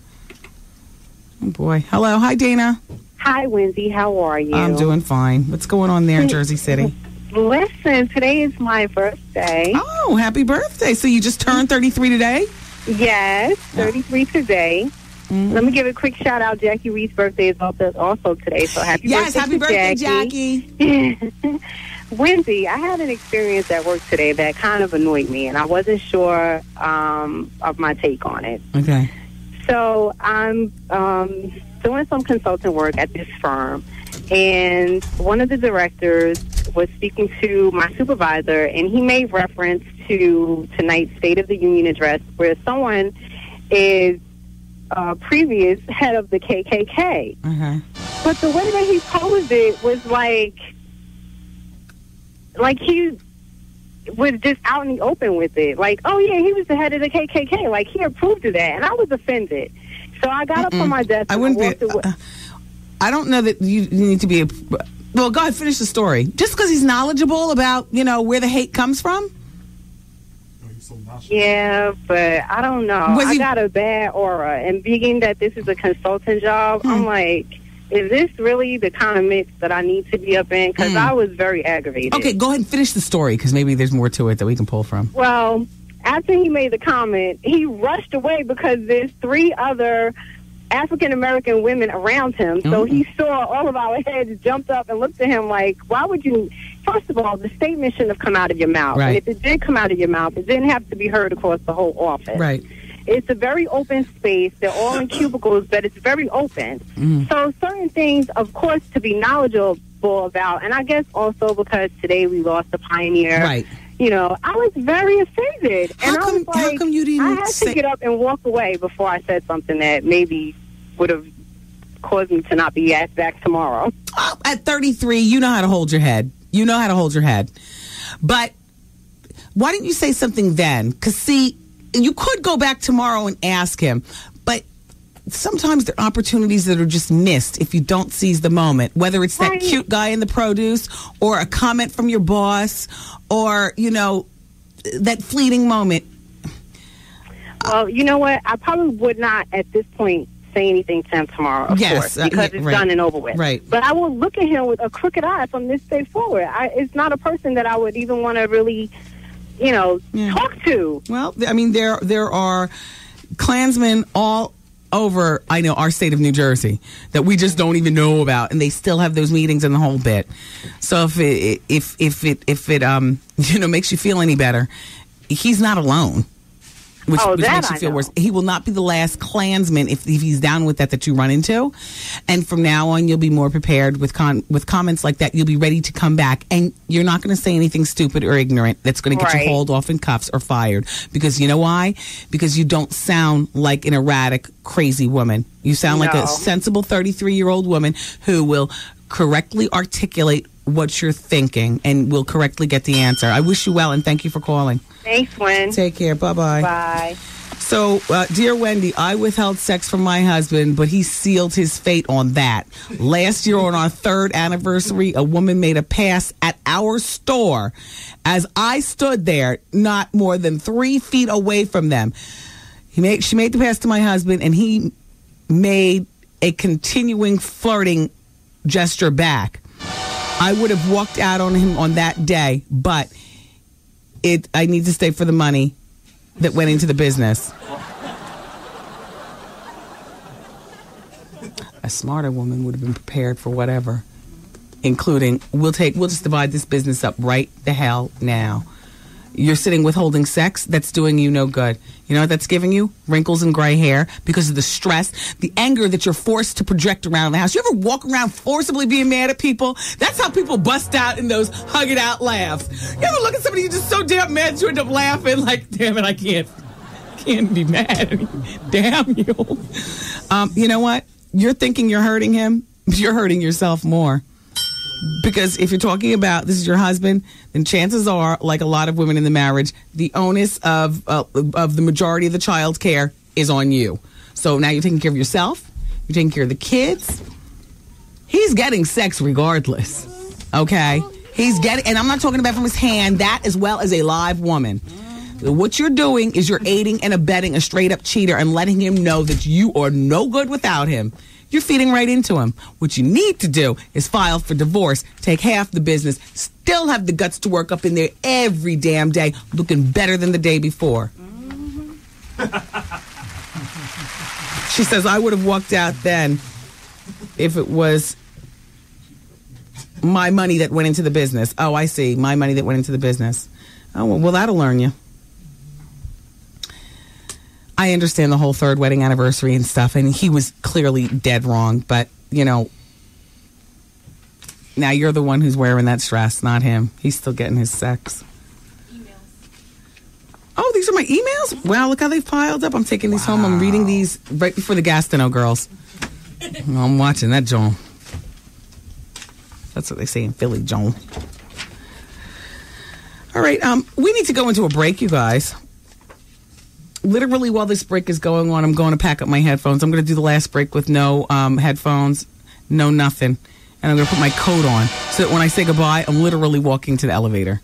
Oh, boy. Hello. Hi, Dana. Hi, Wendy. How are you? I'm doing fine. What's going on there in Jersey City? Listen, today is my birthday. Oh, happy birthday. So you just turned 33 today? Yes, 33 today. Mm-hmm. Let me give a quick shout out. Jackie Reed's birthday is also, also today, so happy Yes, birthday happy to birthday, Jackie. [LAUGHS] Wendy, I had an experience at work today that kind of annoyed me, and I wasn't sure um, of my take on it. Okay. So I'm um, doing some consulting work at this firm, and one of the directors was speaking to my supervisor, and he made reference to tonight's State of the Union address, where someone is uh, previous head of the KKK. Uh-huh. But the way that he posed it was like, like he was just out in the open with it. Like, oh yeah, he was the head of the KKK. Like he approved of that, and I was offended. So I got up Mm-mm. from my desk. I wouldn't walked be. away- uh, I don't know that you, you need to be a. Well, go ahead, finish the story. Just because he's knowledgeable about you know where the hate comes from. Yeah, but I don't know. Was I he- got a bad aura, and being that this is a consultant job, Hmm. I'm like, is this really the kind of mix that I need to be up in? Because Hmm. I was very aggravated. Okay, go ahead and finish the story because maybe there's more to it that we can pull from. Well, after he made the comment, he rushed away because there's three other African American women around him. So Mhm. he saw all of our [LAUGHS] heads jumped up and looked at him like, why would you? First of all, the statement shouldn't have come out of your mouth. Right. And if it did come out of your mouth, it didn't have to be heard across the whole office. Right. It's a very open space. They're all in [LAUGHS] cubicles, but it's very open. Mhm. So certain things, of course, to be knowledgeable about, and I guess also because today we lost a pioneer. Right. You know, I was very offended, and How I was come- how like, come you didn't I had say- to get up and walk away before I said something that maybe would have caused me to not be asked back tomorrow. Oh, at 33, you know how to hold your head. You know how to hold your head. But why didn't you say something then? Because, see, you could go back tomorrow and ask him, but sometimes there are opportunities that are just missed if you don't seize the moment, whether it's that Right. cute guy in the produce or a comment from your boss or, you know, that fleeting moment. Well, you know what? I probably would not at this point say anything to him tomorrow, of Yes, course, uh, because yeah, it's right. done and over with. Right. But I will look at him with a crooked eye from this day forward. I, it's not a person that I would even want to really, you know, talk to. Well, I mean, there there are Klansmen all over. I know our state of New Jersey that we just don't even know about, and they still have those meetings and the whole bit. So if it if if it if it um [LAUGHS] you know makes you feel any better, he's not alone. Which, Oh, which makes you I feel know. worse. He will not be the last Klansman if, if he's down with that that you run into, and from now on you'll be more prepared with con- with comments like that. You'll be ready to come back, and you're not going to say anything stupid or ignorant that's going to get Right. you hauled off in cuffs or fired. Because you know why? Because you don't sound like an erratic, crazy woman. You sound like a sensible 33 year old woman who will correctly articulate what you're thinking and we'll correctly get the answer. I wish you well and thank you for calling. Thanks, Gwen. Take care. Bye bye. Bye. So, uh, dear Wendy, I withheld sex from my husband, but he sealed his fate on that. Last year, on our third anniversary, a woman made a pass at our store as I stood there, not more than three feet away from them. He made, she made the pass to my husband, and he made a continuing flirting gesture back. I would have walked out on him on that day, but it I need to stay for the money that went into the business. A smarter woman would have been prepared for whatever, including we'll take we'll just divide this business up right the hell now. You're sitting withholding sex, that's doing you no good. You know what that's giving you? Wrinkles and gray hair because of the stress, the anger that you're forced to project around the house. You ever walk around forcibly being mad at people? That's how people bust out in those hug it out laughs. You ever look at somebody you're just so damn mad you end up laughing like, damn it, I can't can't be mad. [LAUGHS] Damn you. Um, you know what? You're thinking you're hurting him, [LAUGHS] you're hurting yourself more. Because if you're talking about this is your husband, then chances are, like a lot of women in the marriage, the onus of uh, of the majority of the child care is on you. So now you're taking care of yourself, you're taking care of the kids. He's getting sex regardless. Okay? He's getting, and I'm not talking about from his hand, that as well as a live woman. What you're doing is you're aiding and abetting a straight up cheater and letting him know that you are no good without him. You're feeding right into him. What you need to do is file for divorce, take half the business, still have the guts to work up in there every damn day, looking better than the day before. Mm-hmm. She says, I would have walked out then if it was my money that went into the business. Oh, I see. My money that went into the business. Oh, well that'll learn you. I understand the whole third wedding anniversary and stuff, and he was clearly dead wrong, but, you know, now you're the one who's wearing that stress, not him. He's still getting his sex. Oh, these are my emails? Wow, look how they've piled up. I'm taking these home. I'm reading these right before the Gastineau girls. [LAUGHS] I'm watching that, Joan. That's what they say in Philly, Joan. All right, um, we need to go into a break, you guys. Literally while this break is going on, I'm going to pack up my headphones. I'm going to do the last break with no um, headphones, no nothing, and I'm going to put my coat on so that when I say goodbye, I'm literally walking to the elevator.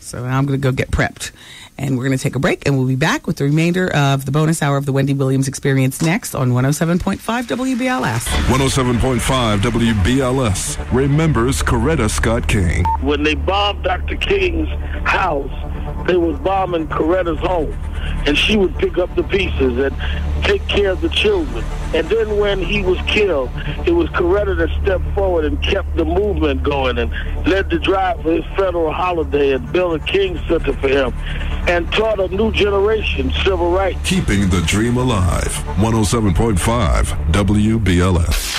So I'm going to go get prepped. And we're going to take a break, and we'll be back with the remainder of the bonus hour of the Wendy Williams Experience next on 107.5 WBLS. 107.5 WBLS remembers Coretta Scott King. When they bombed Dr. King's house, they was bombing Coretta's home. And she would pick up the pieces and take care of the children. And then when he was killed, it was Coretta that stepped forward and kept the movement going and led the drive for his federal holiday and built a King Center for him and taught a new generation civil rights. Keeping the dream alive. 107.5 WBLS.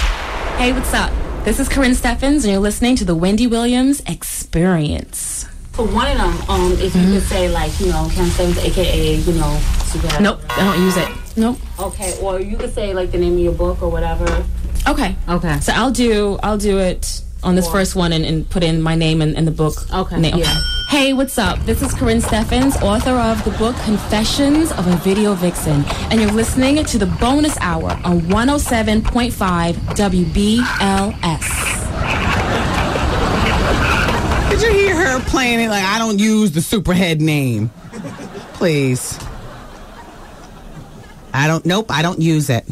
Hey, what's up? This is Karrine Steffans, and you're listening to the Wendy Williams Experience. For one of them, um, if you could say like, you know, Karrine Steffans, aka, you know, Superhead. Nope, I don't use it. Nope. Okay, or you could say like the name of your book or whatever. Okay. Okay. So I'll do I'll do it on this Or- first one and, and put in my name in, in the book. Okay, Name. yeah. Hey, what's up? This is Karrine Steffans, author of the book Confessions of a Video Vixen, and you're listening to the bonus hour on 107.5 WBLS. Did you hear her playing it like I don't use the superhead name? Please. I don't. Nope, I don't use it.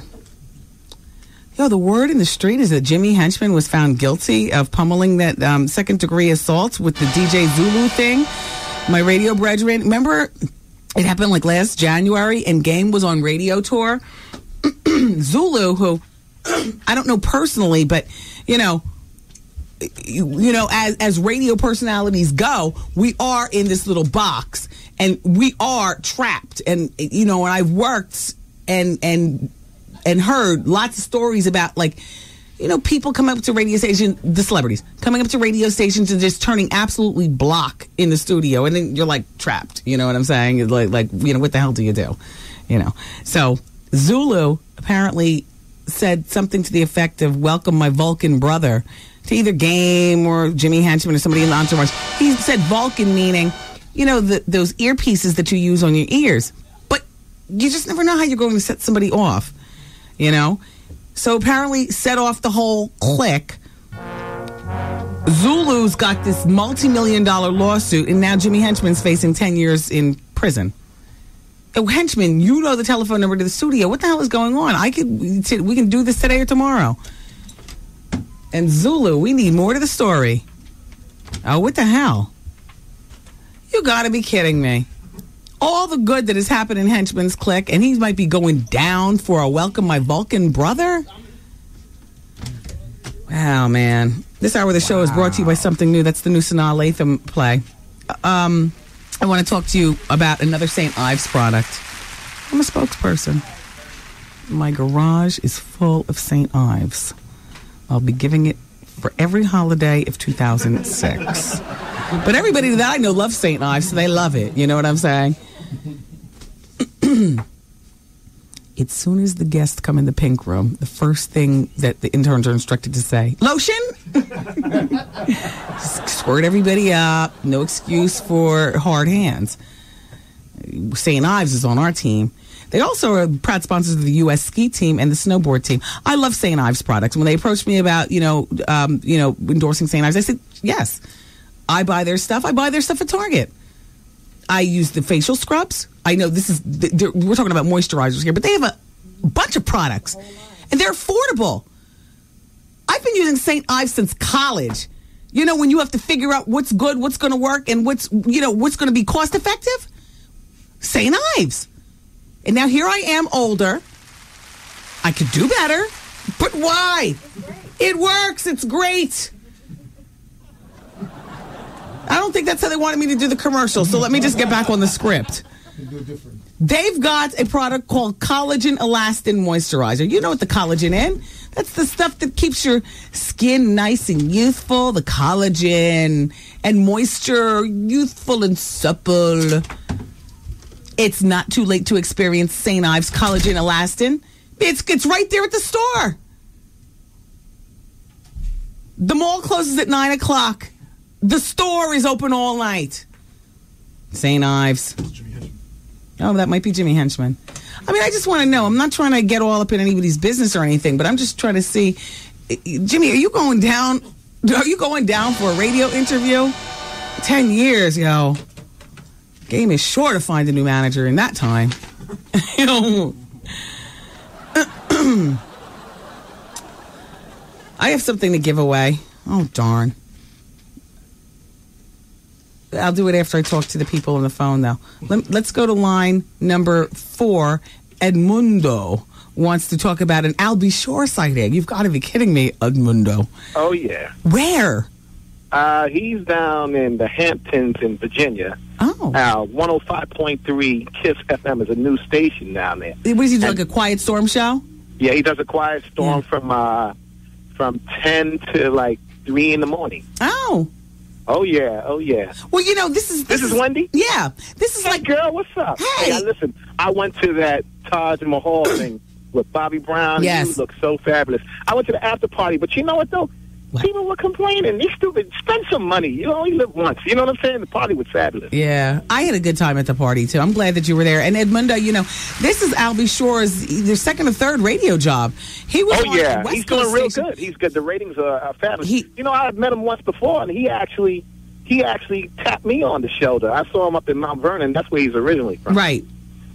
Yo, the word in the street is that Jimmy Henchman was found guilty of pummeling that um, second degree assault with the DJ Zulu thing. My radio brethren, remember it happened like last January and Game was on radio tour. [CLEARS THROAT] Zulu, who [CLEARS THROAT] I don't know personally, but you know, you, know, as as radio personalities go, we are in this little box and we are trapped. And you know, and I've worked and and and heard lots of stories about like you know people coming up to radio station the celebrities coming up to radio stations and just turning absolutely block in the studio. And then you're like trapped. You know what i'm saying? Like like you know what the hell do you do? You know? So zulu apparently said something to the effect of welcome my vulcan brother to either game or jimmy henchman or somebody in the entourage. He said vulcan meaning you know the, those earpieces that you use on your ears. But you just never know how you're going to set somebody off you know? So apparently set off the whole clique. Zulu's got this multi-million dollar lawsuit and now jimmy henchman's facing 10 years in prison. Oh, henchman you know the telephone number to the studio. What the hell is going on? I could we can do this today or tomorrow. And zulu we need more to the story. Oh what the hell? You gotta be kidding me all the good that has happened in Henchman's Click, and he might be going down for a welcome my Vulcan brother. Wow, man! This hour of the show is brought to you by something new. That's the new Sanaa Lathan play. Um, I want to talk to you about another St. Ives product. I'm a spokesperson. My garage is full of St. Ives. I'll be giving it for every holiday of 2006. But everybody that I know loves St. Ives, so they love it. You know what I'm saying? [COUGHS] as soon as the guests come in the pink room, the first thing that the interns are instructed to say, lotion? [LAUGHS] Squirt everybody up. No excuse for hard hands. St. Ives is on our team. They also are proud sponsors of the U.S. ski team and the snowboard team. I love St. Ives products. When they approached me about, you know, um, you know, endorsing St. Ives, I said, yes. I buy their stuff. I buy their stuff at Target. I use the facial scrubs. I know this is we're talking about moisturizers here, but they have a bunch of products and they're affordable. I've been using St. Ives since college. You know, when you have to figure out what's good, what's going to work, and what's, you know, what's going to be cost effective? St. Ives. And now here I am older. I could do better, but why? It works. It's great. I don't think that's how they wanted me to do the commercial. So let me just get back on the script. They've got a product called Collagen Elastin Moisturizer. You know what the collagen in? That's the stuff that keeps your skin nice and youthful, the collagen and moisture, youthful and supple. It's not too late to experience St. Ives Collagen Elastin. It's, it's right there at the store. The mall closes at 9 o'clock. The store is open all night. St. Ives. Oh, that might be Jimmy Henchman. I mean, I just want to know. I'm not trying to get all up in anybody's business or anything, but I'm just trying to see. Jimmy, are you going down? Are you going down for a radio interview? Ten years, yo. Game is sure to find a new manager in that time. [LAUGHS] you know. [CLEARS THROAT] I have something to give away. Oh darn. I'll do it after I talk to the people on the phone, though. Let, let's go to line number four. Edmundo wants to talk about an Al B. Sure sighting. You've got to be kidding me, Edmundo. Oh yeah. Where? Uh, he's down in the Hamptons in Virginia. Oh. Uh, 105.3 Kiss FM is a new station down there. What does he do, like a quiet storm show? Yeah, he does a quiet storm from uh, from 10 to like 3 in the morning. Oh. Oh yeah, oh yeah. Well, you know, this is This is Wendy? Yeah. This is like girl, what's up? Hey, I- listen, I went to that Taj Mahal [CLEARS THROAT] thing with Bobby Brown. Yes. You look so fabulous. I went to the after party, but you know what though? People were complaining. You stupid. Spend some money. You only live once. You know what I'm saying? The party was fabulous. Yeah, I had a good time at the party too. I'm glad that you were there. And Edmundo, you know, this is Al B. Sure's either second or third radio job. He was Oh yeah, he's doing Coast real good. He's good. The ratings are, are fabulous. you know, I met him once before, and he actually he actually tapped me on the shoulder. I saw him up in Mount Vernon. That's where he's originally from. Right.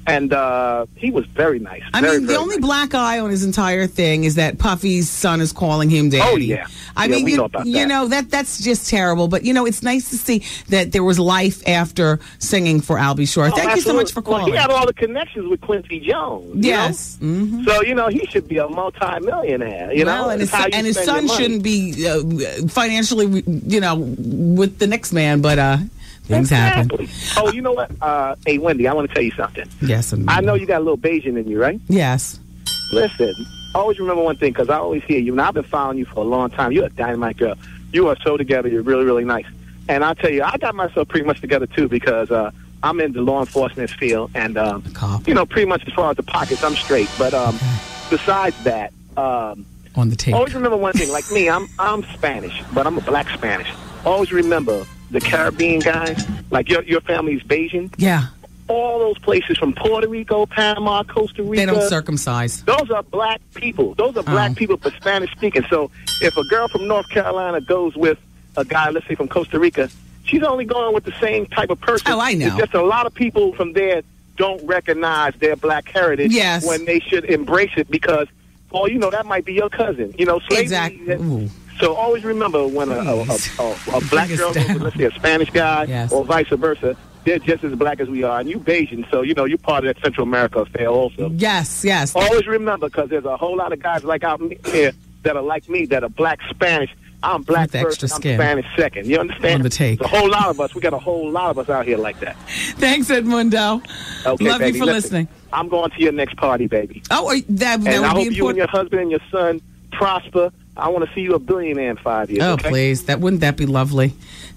And uh, he was very nice. I Very, mean, the only black eye on his entire thing is that Puffy's son is calling him daddy. Oh, yeah. I Yeah, mean, you, know you that. know that that's just terrible. But you know, it's nice to see that there was life after singing for Al B. Sure. Oh, Thank you so much for absolutely. Well, calling. he had all the connections with Quincy Jones. you Yes. know? So you know he should be a multi-millionaire. You well, know, and his, son, you and his son shouldn't be uh, financially, you know, with the next man. But uh, things happen. Exactly. Oh, you know what? Uh, hey, Wendy, I want to tell you something. Yes, and I know you got a little Bajan in you, right? yes. Listen, always remember one thing because I always hear you, and I've been following you for a long time. You're a dynamite girl. You are so together. You're really, really nice. And I'll tell you, I got myself pretty much together too because uh, I'm in the law enforcement field, and um, you know, pretty much as far as the pockets, I'm straight. But um, besides that, um, On the tape. always remember one thing. Like me, I'm I'm Spanish, but I'm a black Spanish. Always remember the Caribbean guys. Like your your family's Bajan. Yeah. All those places from Puerto Rico, Panama, Costa Rica. They don't circumcise. Those are black people. Those are black Oh. people for Spanish speaking. So if a girl from North Carolina goes with a guy, let's say from Costa Rica, she's only going with the same type of person. Oh, I know. It's just a lot of people from there don't recognize their black heritage Yes. when they should embrace it because, oh, you know, that might be your cousin. You know, slavery. Exactly. So always remember when a, a, a, a, black girl goes with, let's say, a Spanish guy Yes. or vice versa, they're just as black as we are. And you Bajan, so, you know, you're part of that Central America affair also. Yes, yes. Always remember, because there's a whole lot of guys like out here that are like me, that are black Spanish. I'm black first, extra I'm skin. Spanish second. You understand? On the take. There's a whole lot of us. We got a whole lot of us out here like that. Thanks, Edmundo. Okay, Love baby, you for listen, listening. I'm going to your next party, baby. Oh, that, that and I hope be you and your husband and your son prosper. I want to see you a billionaire in five years. Oh, okay? please. That wouldn't that be lovely?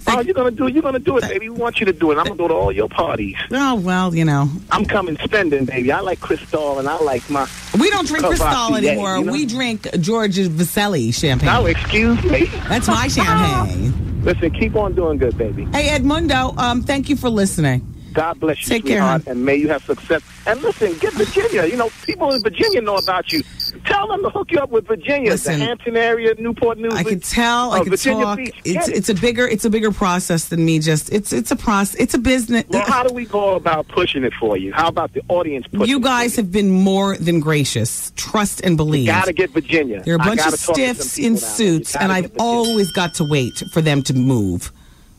Oh, you're gonna do it. You're gonna do it, baby. We want you to do it. I'm gonna go to all your parties. Oh well, you know. I'm coming spending, baby. I like Cristal and I like my. We don't drink Cristal anymore. you know? We drink Georges Vesselle champagne. Oh, excuse me. That's my [LAUGHS] champagne. Listen, keep on doing good, baby. Hey, Edmundo, um, thank you for listening. God bless you, Take care, sweetheart, and may you have success. And listen, get Virginia. You know, people in Virginia know about you. Tell them to hook you up with Virginia, Listen, the Hampton area, Newport News. I could tell. I uh, could Virginia talk. Beach. It's it's a bigger it's a bigger process than me. Just it's it's a process. It's a business. Well, how do we go about pushing it for you? How about the audience pushing You guys have been more than gracious. Trust and believe. Got to get Virginia. There are a bunch of gotta talk to some stiffs in. You suits, and I've always got to wait for them to move.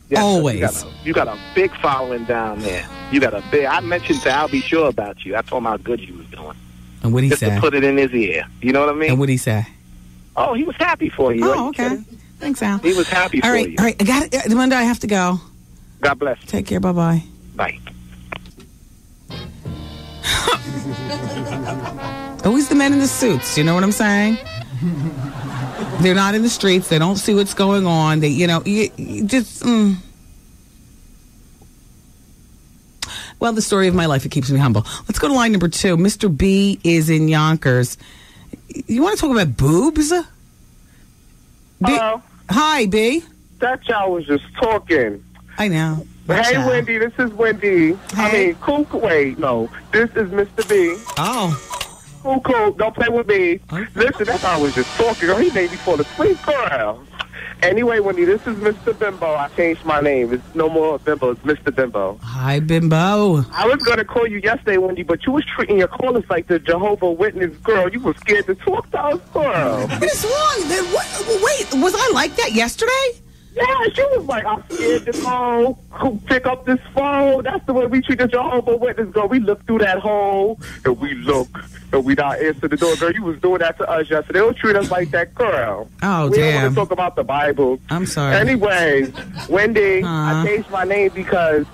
Yes, always. You got, a, you got a big following down there. You got a big. I mentioned to Al B. Sure about you. I told him how good you was doing. And what he Just say? to put it in his ear. You know what I mean? And what he say? oh, he was happy for you. Oh, you okay. kidding? Thanks, Al. He was happy All for right, you. all right. I got it. Edmundo, I have to go. God bless. Take care. Bye bye. [LAUGHS] Bye. Always the men in the suits. You know what I'm saying? [LAUGHS] They're not in the streets. They don't see what's going on. They, you know, you, you just. Mm. Well, the story of my life, it keeps me humble. Let's go to line number two. Mr. B is in Yonkers. You want to talk about boobs? B- Hello. Hi, B. That y'all was just talking. I know. Hey, Wendy, this is Wendy. I mean, cool. Wait, no, this is Mr. B. Oh. Cool, cool. Don't play with me. Listen, that guy was just talking. Girl, he made me fall asleep, girl. Anyway, Wendy, this is Mr. Bimbo. I changed my name. It's no more Bimbo. It's Mr. Bimbo. Hi, Bimbo. I was going to call you yesterday, Wendy, but you was treating your callers like the Jehovah Witness girl. You were scared to talk to us, girl. What is wrong? Then what, wait, was I like that yesterday? Yeah, she was like, I'm scared to go go pick up this phone. That's the way we treat the Jehovah Witness girl. We look through that hole and we look and we not answer the door. Girl, you was doing that to us yesterday. Don't treat us like that, girl. Oh, we don't damn. want to talk about the Bible. I'm sorry. Anyways, Wendy, Aw. I changed my name because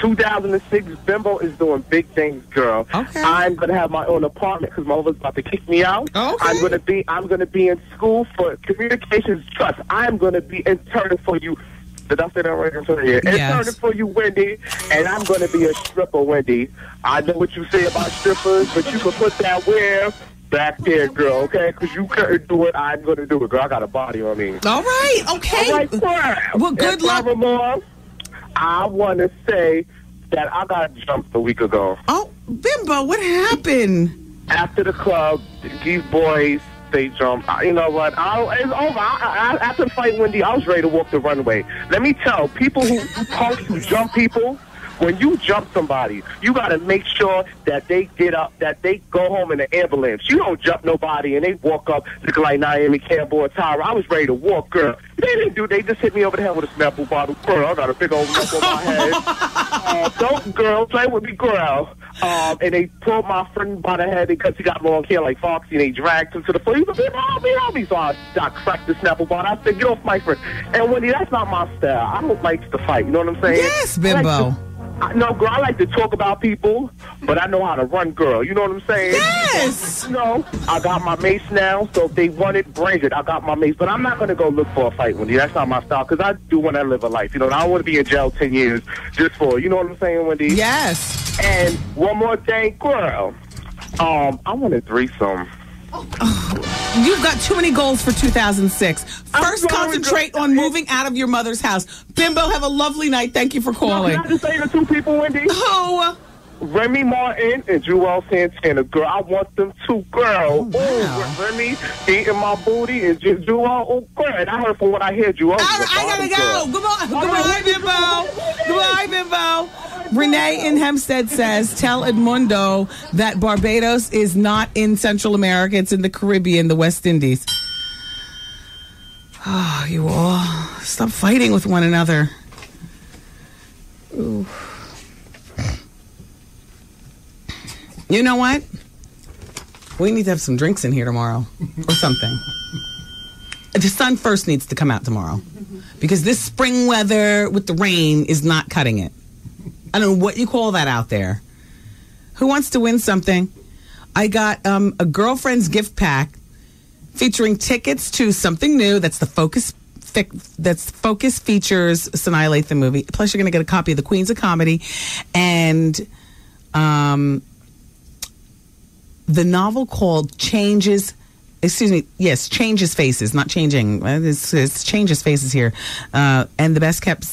2006 Bimbo is doing big things, girl. Okay. I'm gonna have my own apartment because my mother's about to kick me out. Oh, okay. I'm gonna be I'm gonna be in school for communications trust. I'm gonna be interning for you. Did I say that right? I'm sorry. Yeah. Yes. Interning for you, Wendy, and I'm gonna be a stripper, Wendy. I know what you say about strippers, but you can put that where back there, girl. Okay? Because you couldn't do it. I'm gonna do it, girl. I got a body on me. All right, okay. All right, sir. Well, good And luck. furthermore, I want to say that I got jumped a week ago. Oh, Bimbo, what happened? After the club, these boys, they jumped. I- You know what? I, it's over. I, I, after the fight, Wendy, I was ready to walk the runway. Let me tell people who [LAUGHS] who punks who jump people. When you jump somebody, you got to make sure that they get up, that they go home in an ambulance. You don't jump nobody and they walk up looking like Naomi Campbell or Tyra. I was ready to walk, girl. They didn't do. They just hit me over the head with a Snapple bottle. Girl, I got a big old lump on my head. [LAUGHS] Uh, don't, girl, play with me, girl. Um, and they pulled my friend by the head because he got long hair like Foxy, and they dragged him to the floor. He was like, help me, help me. So I, I cracked the Snapple bottle. I said, get off my friend. And Wendy, that's not my style. I don't like to fight. You know what I'm saying? Yes, I like Bimbo. I, no, girl, I like to talk about people, but I know how to run, girl. You know what I'm saying? Yes. You know, I got my mace now, so if they want it, bring it. I got my mace, but I'm not going to go look for a fight, Wendy. That's not my style, because I do want to live a life. You know, and I don't want to be in jail 10 years just for, you know what I'm saying, Wendy? Yes. And one more thing, girl. Um, I want a threesome. Oh. You've got too many goals for 2006. First, concentrate on moving out of your mother's house. Bimbo, have a lovely night. Thank you for calling. Can I just say the two people, Wendy? Who? Remy Martin and Juelz Santana. Girl, I want them two. Girl, oh, Remy eating my booty and Ju- Juelz. Oh, girl. And I heard from what I hear, Juelz. I, I gotta go. Goodbye, goodbye, Bimbo. Goodbye, Bimbo. Renee in Hempstead says, "Tell Edmundo that Barbados is not in Central America; it's in the Caribbean, the West Indies." Ah, you all stop fighting with one another. Ooh. You know what? We need to have some drinks in here tomorrow, or something. The sun first needs to come out tomorrow because this spring weather with the rain is not cutting it. I don't know what you call that out there. Who wants to win something? I got um, a girlfriend's gift pack featuring tickets to something new. That's the Focus. That's Focus features Sanaa Lathan movie. Plus, you're going to get a copy of The Queens of Comedy and um, the novel called Changes. Excuse me. Yes, Changes Faces, not changing. Uh, It's, it's Changes Faces here, uh, and the best kept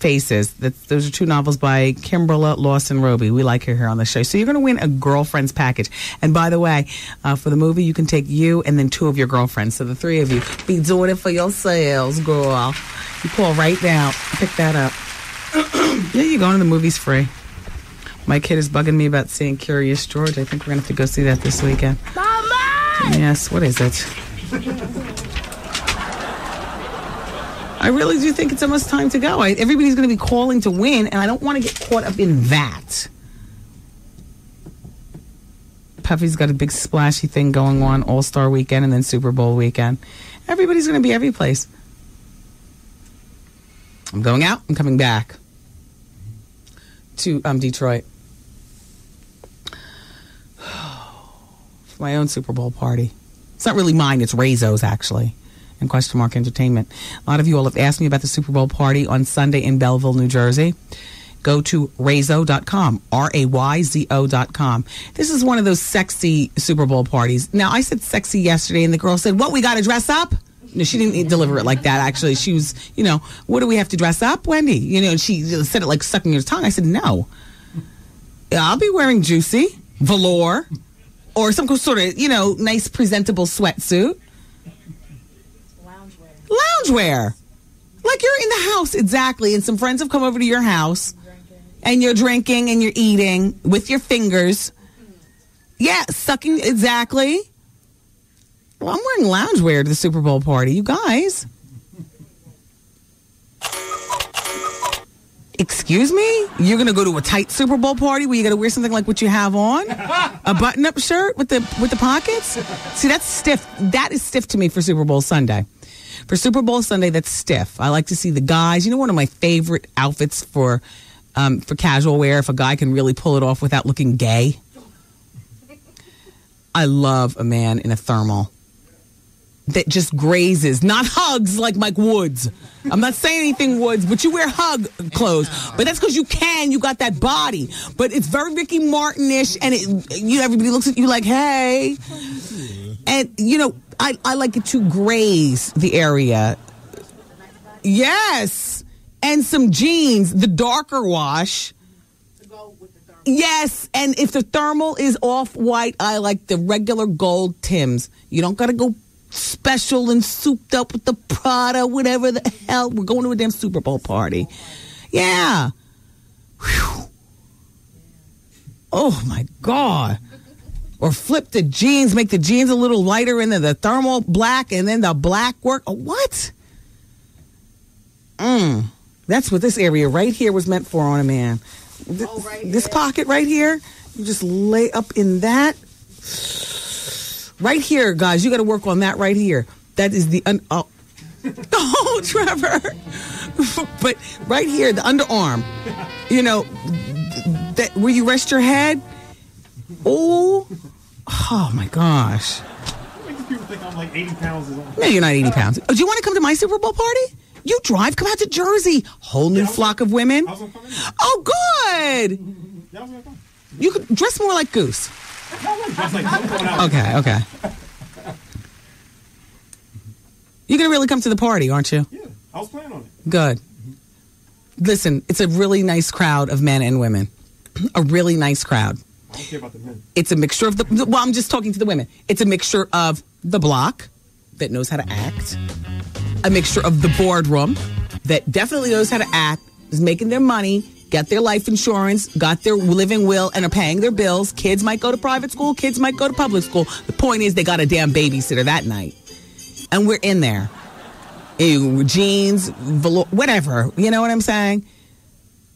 faces. Those are two novels by Kimberla Lawson Roby. We like her here on the show. So you're going to win a girlfriend's package. And by the way, uh, for the movie, you can take you and then two of your girlfriends. So the three of you be doing it for yourselves, girl. You call right now. Pick that up. [COUGHS] yeah, you going to the movies free. My kid is bugging me about seeing Curious George. I think we're gonna have to go see that this weekend. Mama! Yes, what is it? I really do think it's almost time to go. I, everybody's gonna be calling to win, and I don't want to get caught up in that. Puffy's got a big splashy thing going on All Star weekend and then Super Bowl weekend. Everybody's gonna be every place. I'm going out. I'm coming back to um, Detroit my own Super Bowl party. It's not really mine, it's Rayzo's actually, and Question Mark Entertainment. A lot of you all have asked me about the Super Bowl party on Sunday in Belleville, New Jersey. Go to Rayzo.com, R A Y Z O.com. This is one of those sexy Super Bowl parties. Now, I said sexy yesterday, and the girl said, What, we got to dress up? No, she didn't deliver it like that. Actually, she was, you know, what do we have to dress up, Wendy? You know, and she said it like sucking her tongue. I said, no. I'll be wearing juicy velour or some sort of, you know, nice presentable sweatsuit. Loungewear. Like you're in the house, exactly. And some friends have come over to your house and you're drinking and you're eating with your fingers. Yeah, sucking, exactly. Well, I'm wearing loungewear to the Super Bowl party. You guys. Excuse me? You're gonna go to a tight Super Bowl party where you gotta wear something like what you have on? A button-up shirt with the with the pockets? See, that's stiff. That is stiff to me for Super Bowl Sunday. For Super Bowl Sunday, that's stiff. I like to see the guys. You know, one of my favorite outfits for um, for casual wear, if a guy can really pull it off without looking gay. I love a man in a thermal that just grazes, not [LAUGHS] hugs like Mike Woods. I'm not saying anything Woods, but you wear hug clothes. But that's because you can. You got that body. But it's very Ricky Martin-ish, and it, you everybody looks at you like, hey. And you know, I I like it to graze the area. Yes, and some jeans, the darker wash. Yes, and if the thermal is off white, I like the regular gold Tims. You don't got to go special and souped up with the Prada, whatever the hell. We're going to a damn Super Bowl party. Yeah. Whew. Oh my God. Or flip the jeans, make the jeans a little lighter and then the thermal black and then the black work. Oh, what? Mm. That's what this area right here was meant for on a man. Th- this pocket right here, you just lay up in that. Right here, guys, you got to work on that right here. That is the un- oh. [LAUGHS] oh, Trevor. [LAUGHS] but right here, the underarm. You know, that where you rest your head. Oh, oh my gosh. People think I'm like 80 pounds. No, you're not 80 pounds. Oh, do you want to come to my Super Bowl party? You drive, come out to Jersey. Whole new flock of women. Oh, good. You could dress more like Goose. Okay, okay. You're gonna really come to the party, aren't you? Yeah, I was planning on it. Good. Listen, it's a really nice crowd of men and women. A really nice crowd. I don't care about the men. It's a mixture of the. Well, I'm just talking to the women. It's a mixture of the block that knows how to act, a mixture of the boardroom that definitely knows how to act, is making their money, got their life insurance, got their living will, and are paying their bills. Kids might go to private school, kids might go to public school. The point is, they got a damn babysitter that night. And we're in there. Ew, jeans, velour, whatever. You know what I'm saying?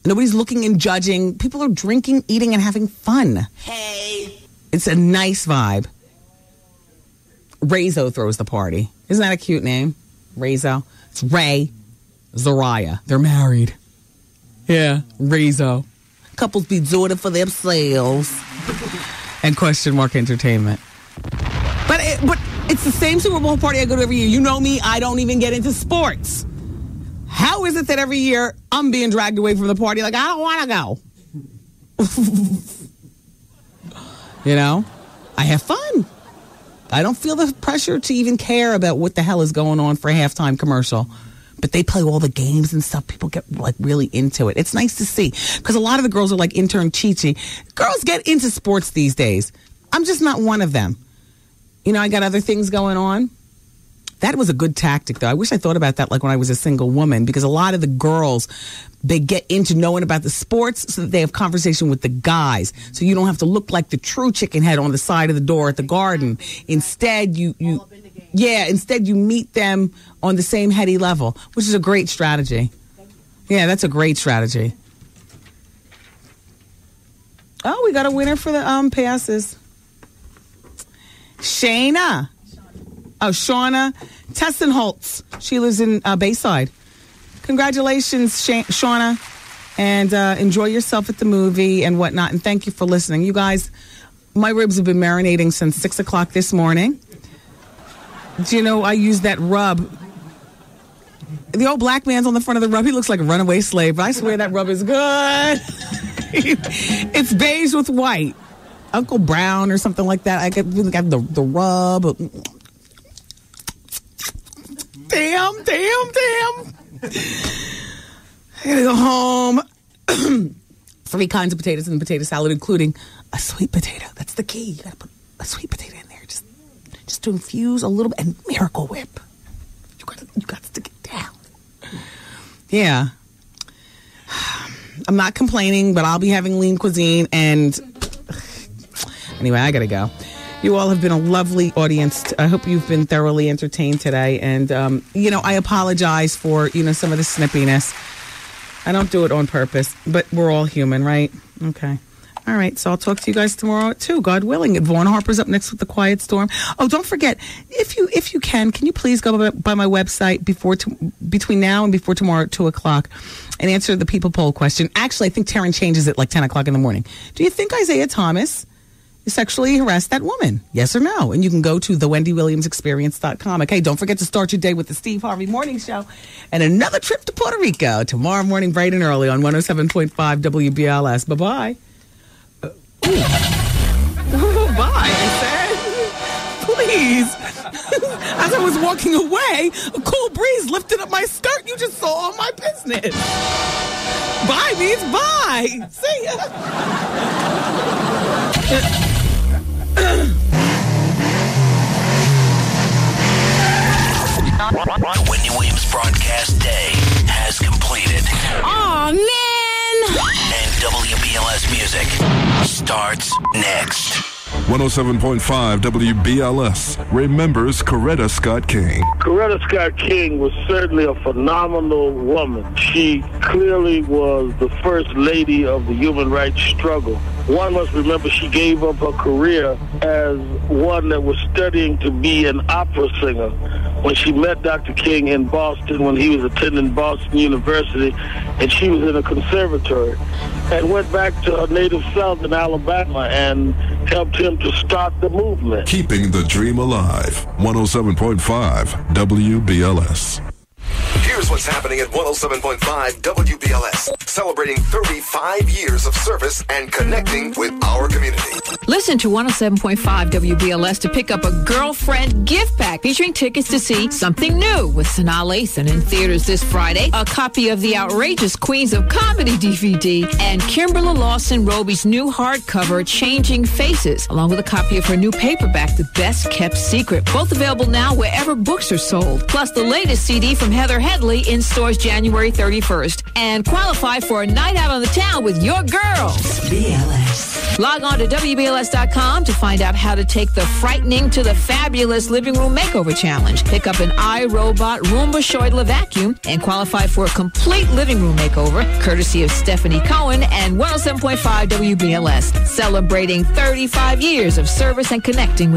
Nobody's looking and judging. People are drinking, eating, and having fun. Hey. It's a nice vibe. Rayzo throws the party. Isn't that a cute name? Rayzo. It's Ray, Zariah. They're married. Yeah, Rayzo. Couples be doing it for themselves. and question mark entertainment. But it, but it's the same Super Bowl party I go to every year. You know me, I don't even get into sports. How is it that every year I'm being dragged away from the party like I don't want to go? [LAUGHS] you know? I have fun. I don't feel the pressure to even care about what the hell is going on for a halftime commercial. But they play all the games and stuff. People get like really into it. It's nice to see because a lot of the girls are like intern Chichi. Girls get into sports these days. I'm just not one of them. You know, I got other things going on. That was a good tactic, though. I wish I thought about that like when I was a single woman because a lot of the girls they get into knowing about the sports so that they have conversation with the guys. So you don't have to look like the true chicken head on the side of the door at the garden. Instead, you you yeah, instead you meet them on the same heady level, which is a great strategy. Yeah, that's a great strategy. Oh, we got a winner for the um passes. Shayna. Oh, Shauna Tessenholtz. She lives in uh, Bayside. Congratulations, Sha- Shauna. And uh, enjoy yourself at the movie and whatnot. And thank you for listening. You guys, my ribs have been marinating since 6 o'clock this morning. You know I use that rub? The old black man's on the front of the rub. He looks like a runaway slave, but I swear that rub is good. [LAUGHS] it's beige with white. Uncle Brown or something like that. I got, the, the rub. damn, damn, damn. I gotta go home. [CLEARS THROAT] Three kinds of potatoes in the potato salad, including a sweet potato. That's the key. You gotta put a sweet potato in just to infuse a little bit, and Miracle Whip. You got you got to get down. Yeah. [SIGHS] I'm not complaining, but I'll be having lean cuisine. And [SIGHS] anyway, I gotta go. You all have been a lovely audience. I hope you've been thoroughly entertained today. And um, you know, I apologize for you know some of the snippiness. I don't do it on purpose, but we're all human, right? Okay. All right, so I'll talk to you guys tomorrow two, God willing. Vaughn Harper's up next with the Quiet Storm. Oh, don't forget if you if you can, can you please go by, my website before to, between now and before tomorrow at two o'clock, and answer the people poll question. Actually, I think Taryn changes it like ten o'clock in the morning. Do you think Isiah Thomas sexually harassed that woman? Yes or no? And you can go to the WendyWilliamsExperience.com. Okay, don't forget to start your day with the Steve Harvey Morning Show and another trip to Puerto Rico tomorrow morning, bright and early on 107.5 WBLS. Bye bye Oh, [LAUGHS] bye. Bye, I said. Please. [LAUGHS] As I was walking away, a cool breeze lifted up my skirt. You just saw all my business. Bye means bye. See ya. The Wendy Williams broadcast day has completed. Aw, man! And WBLS music starts next. 107.5 WBLS remembers Coretta Scott King. Coretta Scott King was certainly a phenomenal woman. She clearly was the first lady of the human rights struggle. One must remember she gave up her career as one that was studying to be an opera singer when she met Dr. King in Boston when he was attending Boston University and she was in a conservatory and went back to her native South in Alabama and helped him to start the movement. Keeping the dream alive. 107.5 WBLS. Here's what's happening at 107.5 WBLS, celebrating 35 years of service and connecting with our community. Listen to 107.5 WBLS to pick up a girlfriend gift pack featuring tickets to see Something New with Sanaa Lathan in theaters this Friday, a copy of the outrageous Queens of Comedy DVD, and Kimberla Lawson Roby's new hardcover, Changing Faces, along with a copy of her new paperback, The Best Kept Secret. Both available now wherever books are sold. Plus the latest CD from Heather Headley in stores January 31st. And qualify for a night out on the town with your girls. BLS. Log on to WBLS.com to find out how to take the frightening to the fabulous living room makeover challenge. Pick up an iRobot Roomba Scheduler vacuum and qualify for a complete living room makeover, courtesy of Stephanie Cohen and 107.5 WBLS, celebrating 35 years of service and connecting with